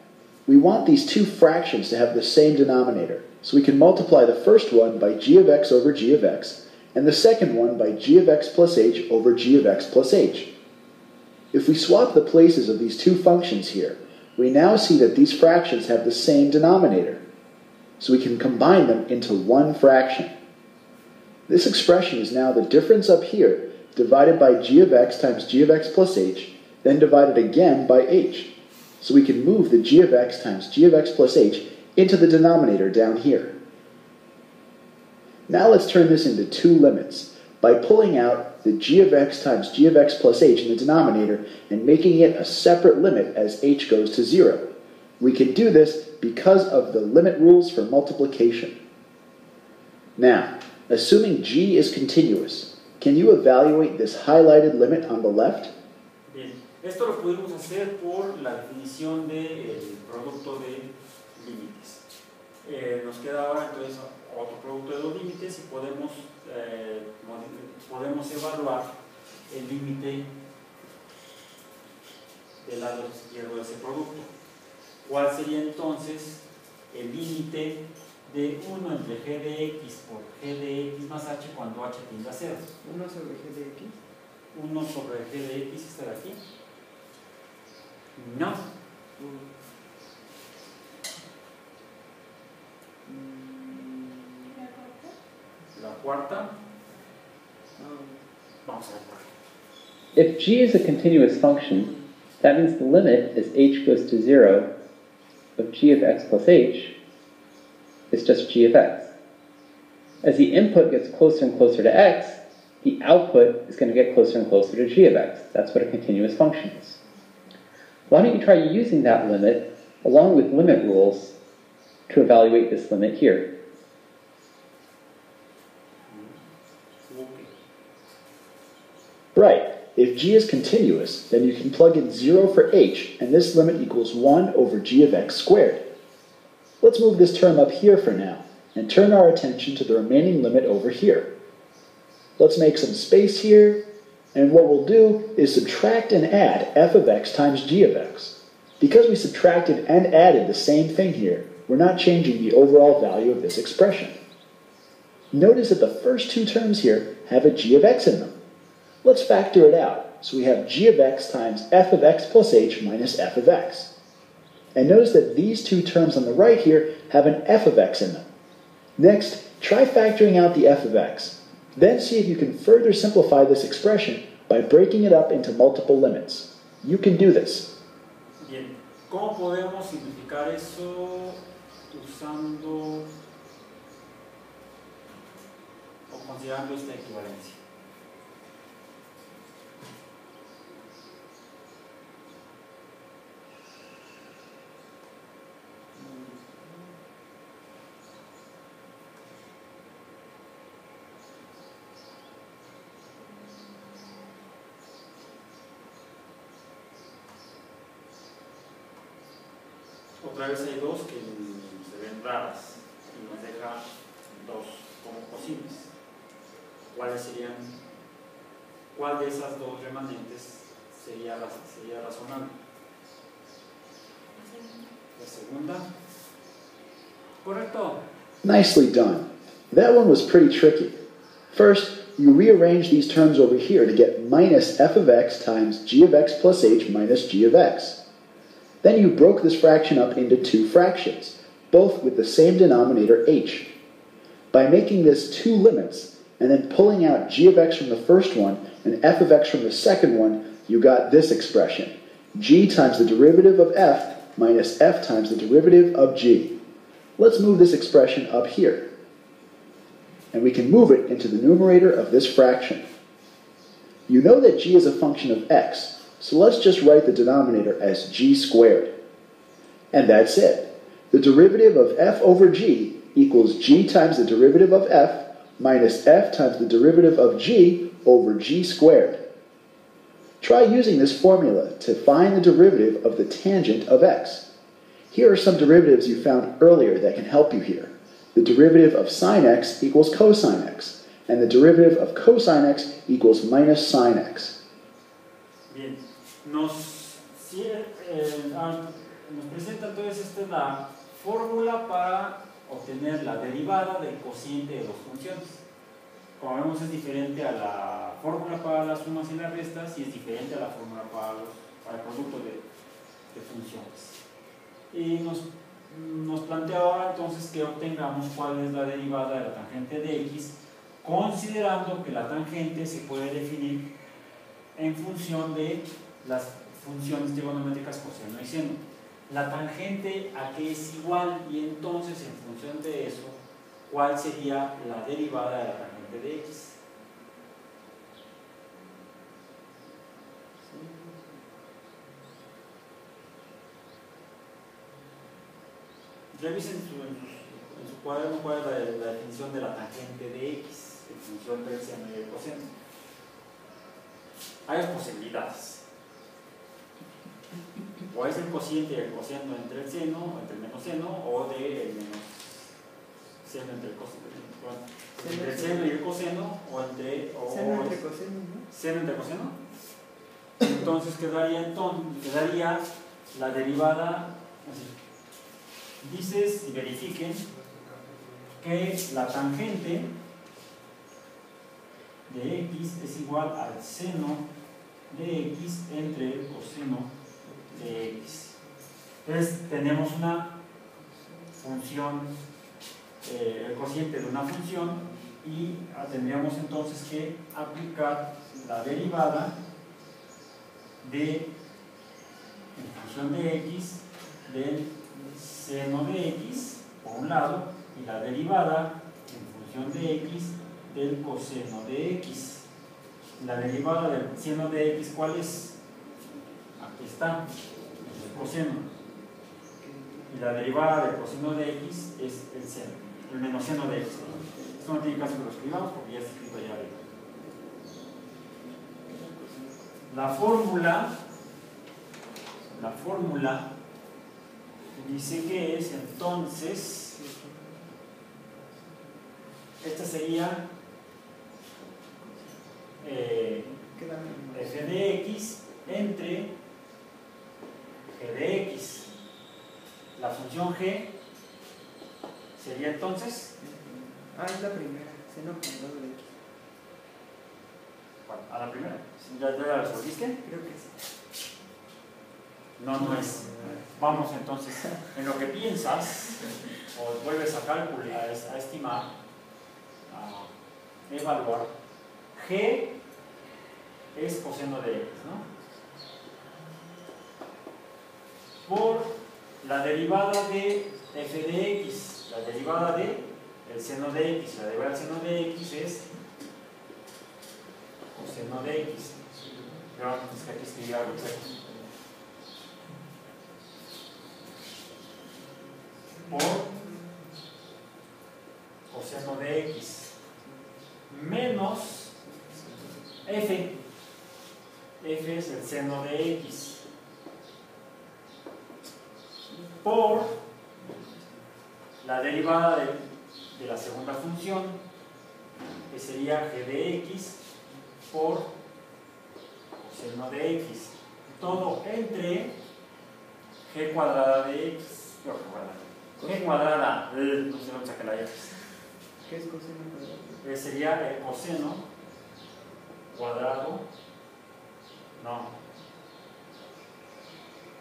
We want these two fractions to have the same denominator, so we can multiply the first one by g of x over g of x, and the second one by g of x plus h over g of x plus h. If we swap the places of these two functions here, we now see that these fractions have the same denominator, so we can combine them into one fraction. This expression is now the difference up here divided by g of x times g of x plus h, then divided again by h. So we can move the g of x times g of x plus h into the denominator down here. Now let's turn this into two limits by pulling out the g of x times g of x plus h in the denominator and making it a separate limit as h goes to 0. We can do this because of the limit rules for multiplication. Now, assuming g is continuous, can you evaluate this highlighted limit on the left? Bien, esto lo pudimos hacer por la definición del producto de límites. Eh, nos queda ahora entonces otro producto de los límites y podemos, eh, podemos evaluar el límite del lado izquierdo de ese producto. ¿Cuál sería entonces el límite de 1 entre g de x por g de x más h cuando h tiende a 0? 1 sobre g de x. 1 sobre g de x está de aquí. No. Cuarta. Vamos a ver por qué. If g is a continuous function, that means the limit as h goes to 0 of g of x plus h is just g of x. As the input gets closer and closer to x, the output is going to get closer and closer to g of x. That's what a continuous function is. Why don't you try using that limit along with limit rules to evaluate this limit here? Ok. Right. If g is continuous, then you can plug in 0 for h, and this limit equals 1 over g of x squared. Let's move this term up here for now, and turn our attention to the remaining limit over here. Let's make some space here, and what we'll do is subtract and add f of x times g of x. Because we subtracted and added the same thing here, we're not changing the overall value of this expression. Notice that the first two terms here have a g of x in them. Let's factor it out. So we have g of x times f of x plus h minus f of x. And notice that these two terms on the right here have an f of x in them. Next, try factoring out the f of x. Then see if you can further simplify this expression by breaking it up into multiple limits. You can do this. Bien, ¿cómo podemos simplificar eso usando o considerando esta equivalencia? Vez hay dos que se ven raras y nos deja dos como posibles. ¿Cuáles serían? ¿Cuál de esas dos remanentes sería, sería razonable? La segunda. Correcto. Nicely done. That one was pretty tricky. First, you rearrange these terms over here to get minus f of x times g of x plus h minus g of x. Then you broke this fraction up into two fractions, both with the same denominator h. By making this two limits, and then pulling out g of x from the first one and f of x from the second one, you got this expression. g times the derivative of f minus f times the derivative of g. Let's move this expression up here. And we can move it into the numerator of this fraction. You know that g is a function of x, so let's just write the denominator as g squared. And that's it. The derivative of f over g equals g times the derivative of f minus f times the derivative of g over g squared. Try using this formula to find the derivative of the tangent of x. Here are some derivatives you found earlier that can help you here. The derivative of sine x equals cosine x, and the derivative of cosine x equals minus sine x. Bien, nos, eh, ah, nos presenta entonces esta es la fórmula para obtener la derivada del cociente de dos funciones. como vemos, es diferente a la fórmula para las sumas y las restas y es diferente a la fórmula para, los, para el producto de, de funciones. Y nos, nos plantea ahora entonces que obtengamos cuál es la derivada de la tangente de x, considerando que la tangente se puede definir en función de las funciones trigonométricas coseno y seno. La tangente a qué es igual y entonces en función de eso, cuál sería la derivada de la tangente de x. Revisen en, su, en su cuaderno cuál es la, definición de la tangente de x en función del seno y el coseno. Hay dos posibilidades. O es el cociente y el coseno entre el seno, entre el menos seno, o de el menos seno entre el coseno. entre el seno y el coseno, o entre. O, Seno entre coseno, ¿no? seno entre coseno. Entonces quedaría, entonces, quedaría la derivada. así. Dices y verifiquen que la tangente de x es igual al seno de x entre el coseno de x. Entonces tenemos una función, eh, el cociente de una función y ah, tendríamos entonces que aplicar la derivada de en función de x del seno de x por un lado y la derivada en función de x del coseno de x. La derivada del seno de x, ¿cuál es? Está, el coseno. Y la derivada del coseno de x es el seno, el menos seno de x. Esto no tiene caso que lo escribamos porque ya está escrito allá arriba. La fórmula, la fórmula dice que es entonces, esta sería eh, f de x entre g de x. La función g sería entonces, Ah, es la primera. Seno cuadrado de x. bueno, a la primera, ¿ya, ya la resolviste? Creo que sí. No, no es. Vamos entonces, en lo que piensas, o vuelves a calcular, a estimar, a evaluar, g es coseno de x, ¿no? Por la derivada de f de x, la derivada de el seno de x, la derivada del seno de x es coseno de x. Pero antes que aquí algo por coseno de x menos f. f es el seno de x por la derivada de, de la segunda función que sería g de x por coseno de x. Todo entre g cuadrada de x. No, cuadrada. g cuadrada. No sé dónde saqué la x. ¿Qué es coseno cuadrado? Eh, sería el coseno cuadrado. No.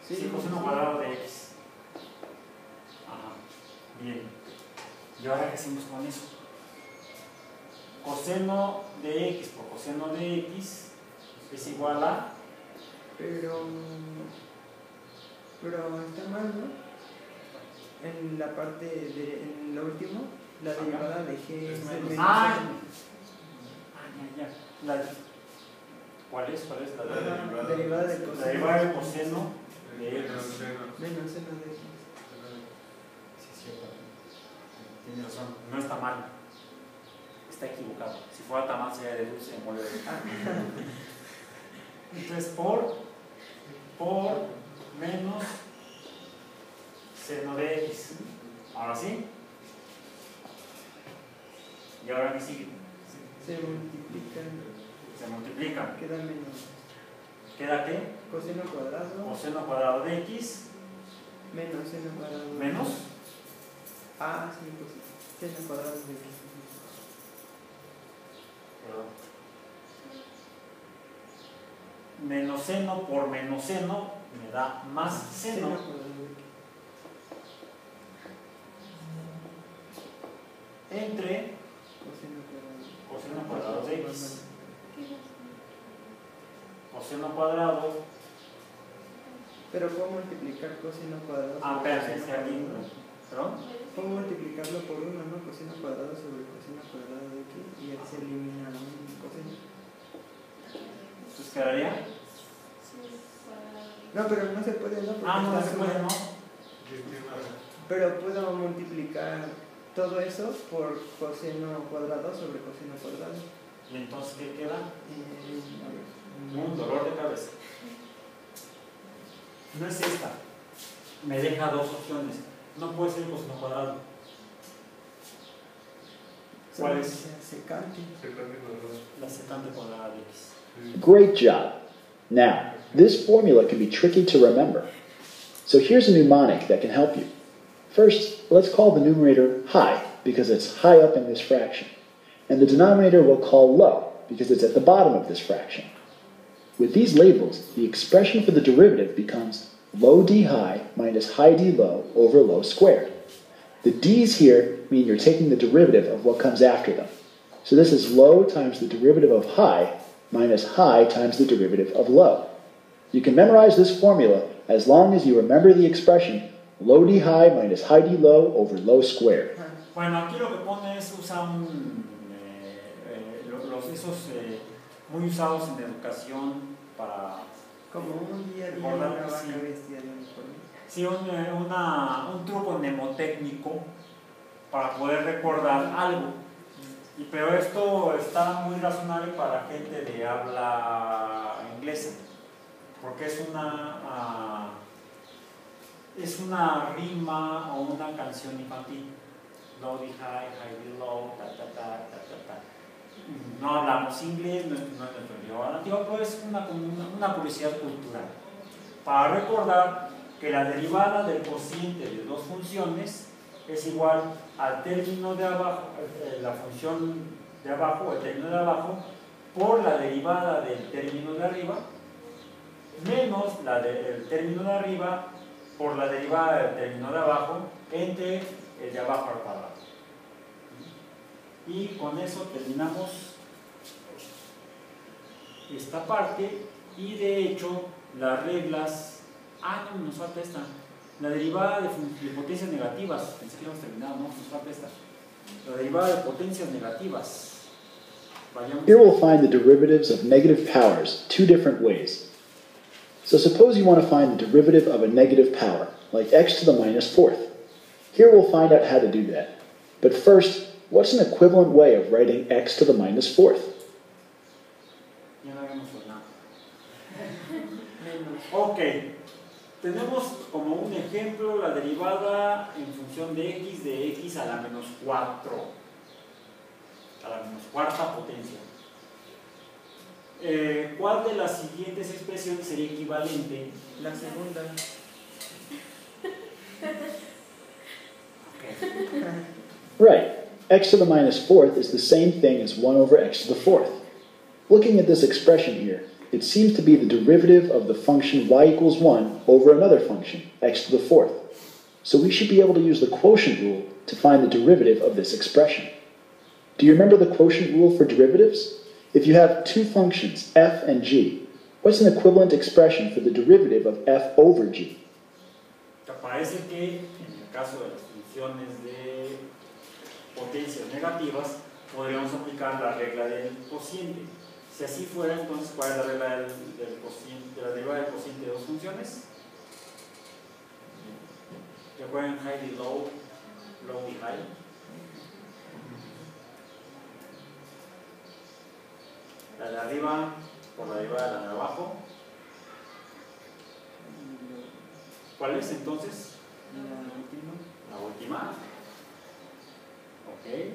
Sí, coseno cuadrado de x bien y ahora qué hacemos con eso coseno de x por coseno de x es igual a Pero. Pero está mal, ¿no? En la parte de. En lo último, la Acá. derivada de g es el menos. Ah, ah, ya, ya. La- ¿Cuál es? ¿Cuál es la Ajá, derivada La coseno. derivada del coseno de x. Menos seno de x. Sí, es cierto. Tienes razón, está equivocado. Si fuera tamal sería de dulce de mole de Entonces, por, por menos seno de x. Ahora sí. ¿Y ahora qué sigue? se multiplican. Se multiplican. Queda menos. ¿Queda qué? Coseno cuadrado. Coseno cuadrado de x Menos seno cuadrado. menos Ah, sí, pues seno cuadrado de x. Menos seno por menos seno me da más seno. Entre coseno cuadrado de x. Coseno cuadrado. Pero puedo multiplicar coseno cuadrado Ah, espérate, cuadrado. ¿Perdón? Puedo multiplicarlo por uno, ¿no? Coseno cuadrado sobre coseno cuadrado de x y ahí se elimina un coseno. Entonces quedaría. No, pero no se puede, ¿no? Porque Ah, no, no se puede. ¿no? Pero puedo multiplicar todo eso por coseno cuadrado sobre coseno cuadrado. Y entonces, ¿qué queda? Eh. Un dolor de cabeza. No es esta. Me deja dos opciones. No puede ser coseno cuadrado. ¿Cuál es? Secante. La secante cuadrada de x. Great job. Now, this formula can be tricky to remember. So here's a mnemonic that can help you. First, let's call the numerator high because it's high up in this fraction. And the denominator we'll call low because it's at the bottom of this fraction. With these labels, the expression for the derivative becomes low d high minus high d low over low squared. The d's here mean you're taking the derivative of what comes after them. So this is low times the derivative of high minus high times the derivative of low. You can memorize this formula as long as you remember the expression low d high minus high d low over low squared. Bueno, aquí lo que pone es usa un, eh, eh, los esos eh, muy usados en educación para Como un día a día Recordar una vaca sí. vestida de uniforme. sí un, eh, una- un truco mnemotécnico para poder recordar algo. Y, pero esto está muy razonable para gente de habla inglesa, porque es una ah, es una rima o una canción infantil. Low, high, high, low, ta, ta, ta, ta, ta, ta. No hablamos inglés, no es, nuestro idioma pero es una, una, curiosidad cultural. Para recordar que la derivada del cociente de dos funciones es igual al término de abajo, eh, la función de abajo, el término de abajo, por la derivada del término de arriba, menos la de- el término de arriba por la derivada del término de abajo entre el de abajo al cuadrado. Y con eso terminamos esta parte y de hecho las reglas... Ah, no, nos falta esta. La derivada de, de potencias negativas. Pensé que habíamos terminado, no, nos falta esta. La derivada de potencias negativas. Here we'll find the derivatives of negative powers two different ways. So suppose you want to find the derivative of a negative power, like x to the minus fourth. Here we'll find out how to do that. But first, what's an equivalent way of writing x to the minus fourth? Ok, tenemos como un ejemplo la derivada en función de x de x a la menos 4, a la menos cuarta potencia. Eh, ¿Cuál de las siguientes expresiones sería equivalente? La segunda. Ok, Right, x to the minus fourth is the same thing as 1 over x to the fourth. Looking at this expression here, it seems to be the derivative of the function y equals 1 over another function, x to the fourth. So we should be able to use the quotient rule to find the derivative of this expression. Do you remember the quotient rule for derivatives? If you have two functions, f and g, what's an equivalent expression for the derivative of f over g? Potencias negativas podríamos aplicar la regla del cociente. Si así fuera, entonces, ¿cuál es la regla del, del cociente, de la derivada del cociente de dos funciones? ¿Recuerdan high y low, low y high? La de arriba por la derivada de la de abajo. ¿Cuál es entonces? La última. La última. Ok.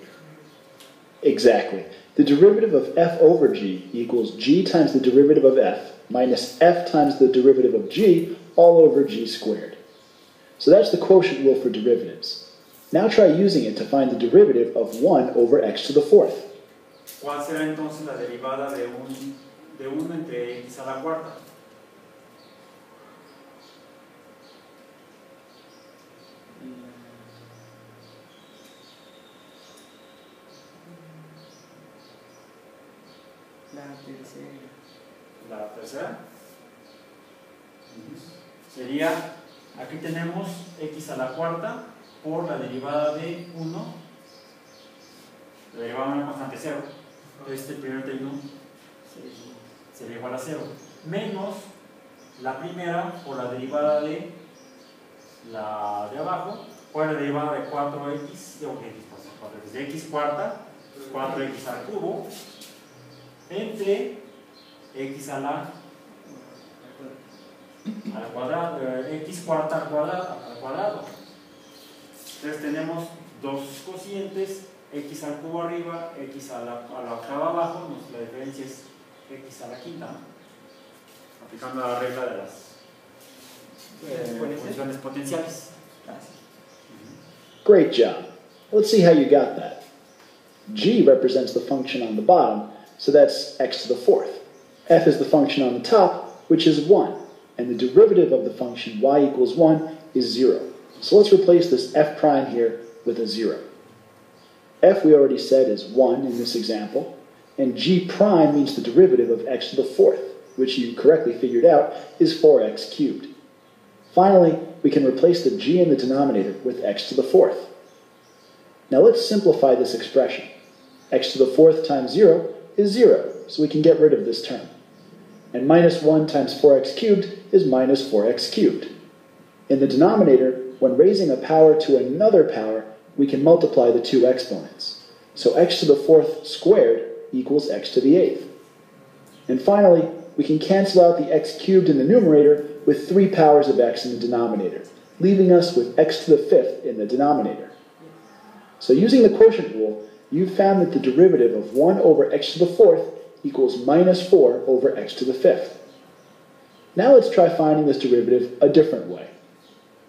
Exactly. The derivative of f over g equals g times the derivative of f minus f times the derivative of g all over g squared. So that's the quotient rule for derivatives. Now try using it to find the derivative of 1 over x to the fourth. ¿Cuál será entonces la derivada de, un, de entre x a la cuarta? La tercera. La tercera sería, aquí tenemos x a la cuarta por la derivada de 1, la derivada de una constante 0, este primer término sería igual a 0, menos la primera por la derivada de la de abajo, por la derivada de 4x, de, okay, pues, de x cuarta, 4x al cubo, entre x a la al cuadrado, eh, x cuarta al cuadrado, al cuadrado. Entonces tenemos dos cocientes, x al cubo arriba, x a la, a la octava abajo, nos- la diferencia es x a la quinta, ¿no? aplicando la regla de las eh, ¿Puede ser? funciones potenciales. Great job. Let's see how you got that. G represents the function on the bottom, so that's x to the fourth. F is the function on the top, which is 1, and the derivative of the function y equals 1 is 0. So let's replace this f prime here with a 0. f we already said is 1 in this example, and g prime means the derivative of x to the fourth, which you correctly figured out is 4x cubed. Finally, we can replace the g in the denominator with x to the fourth. Now let's simplify this expression. x to the fourth times 0 is 0, so we can get rid of this term. And minus 1 times 4x cubed is minus 4x cubed. In the denominator, when raising a power to another power, we can multiply the two exponents. So x to the fourth squared equals x to the eighth. And finally, we can cancel out the x cubed in the numerator with three powers of x in the denominator, leaving us with x to the fifth in the denominator. So using the quotient rule, you found that the derivative of 1 over x to the fourth equals minus 4 over x to the fifth. Now let's try finding this derivative a different way.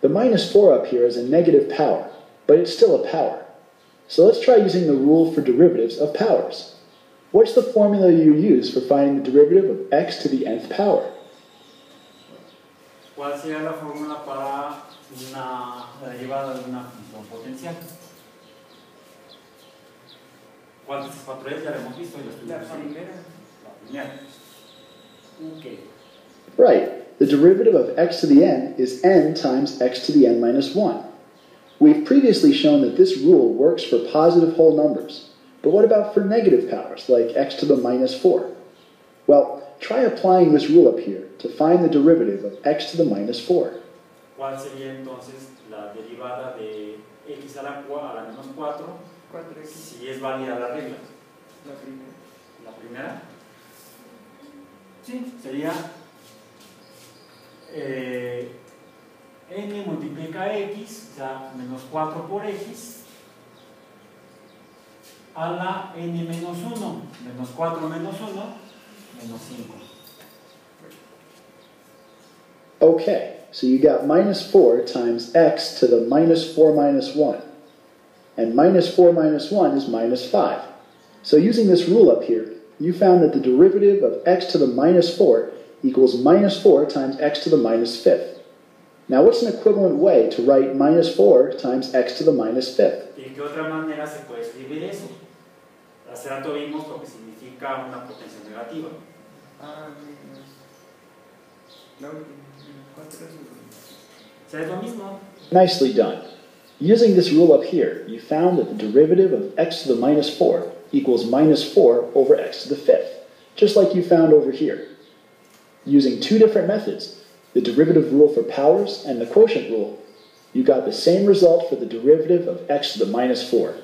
The minus 4 up here is a negative power, but it's still a power. So let's try using the rule for derivatives of powers. What's the formula you use for finding the derivative of x to the nth power? ¿Cuál sería la fórmula para una, derivada de una potencial? ¿Cuál de cuatro es? Ya la hemos visto. la estoy La usando. primera. La primera. Ok. Right. The derivative of x to the n is n times x to the n minus 1. We've previously shown that this rule works for positive whole numbers. But what about for negative powers, like x to the minus 4? Well, try applying this rule up here to find the derivative of x to the minus 4. ¿Cuál sería entonces la derivada de x a la, cua- a la menos 4 4x. si es válida la regla? La primera. La primera. Sí, sería eh, n multiplica x, o sea, menos 4 por x, a la n menos 1, menos 4 menos 1, menos 5. Okay, so you got minus 4 times x to the minus 4 minus 1. And minus 4 minus 1 is minus 5. So using this rule up here, you found that the derivative of x to the minus 4 equals minus 4 times x to the minus fifth. Now what's an equivalent way to write minus 4 times x to the minus fifth? ¿De qué otra manera se puede escribir eso? Hace rato vimos lo que significa una potencia negativa. Ah, menos. La última. 4 O sea, es lo mismo. Nicely done. Using this rule up here, you found that the derivative of x to the minus 4 equals minus 4 over x to the fifth, just like you found over here. Using two different methods, the derivative rule for powers and the quotient rule, you got the same result for the derivative of x to the minus 4.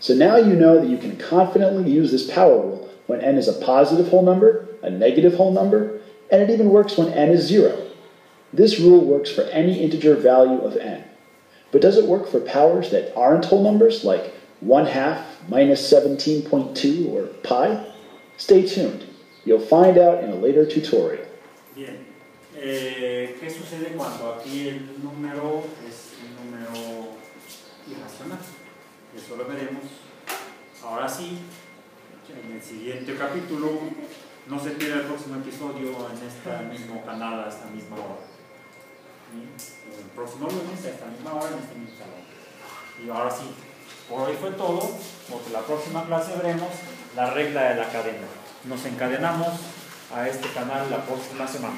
So now you know that you can confidently use this power rule when n is a positive whole number, a negative whole number, and it even works when n is 0. This rule works for any integer value of n. But does it work for powers that aren't whole numbers, like 1 half, minus 17.2, or pi? Stay tuned. You'll find out in a later tutorial. Bien, eh, ¿qué sucede cuando aquí el número es un número irracional? Eso lo veremos ahora sí, en el siguiente capítulo. No se pierda el próximo episodio en este mismo canal a esta misma hora. ¿Sí? El próximo lunes a esta misma hora en este mismo salón. Y ahora sí, por hoy fue todo, porque la próxima clase veremos la regla de la cadena. Nos encadenamos a este canal la próxima semana.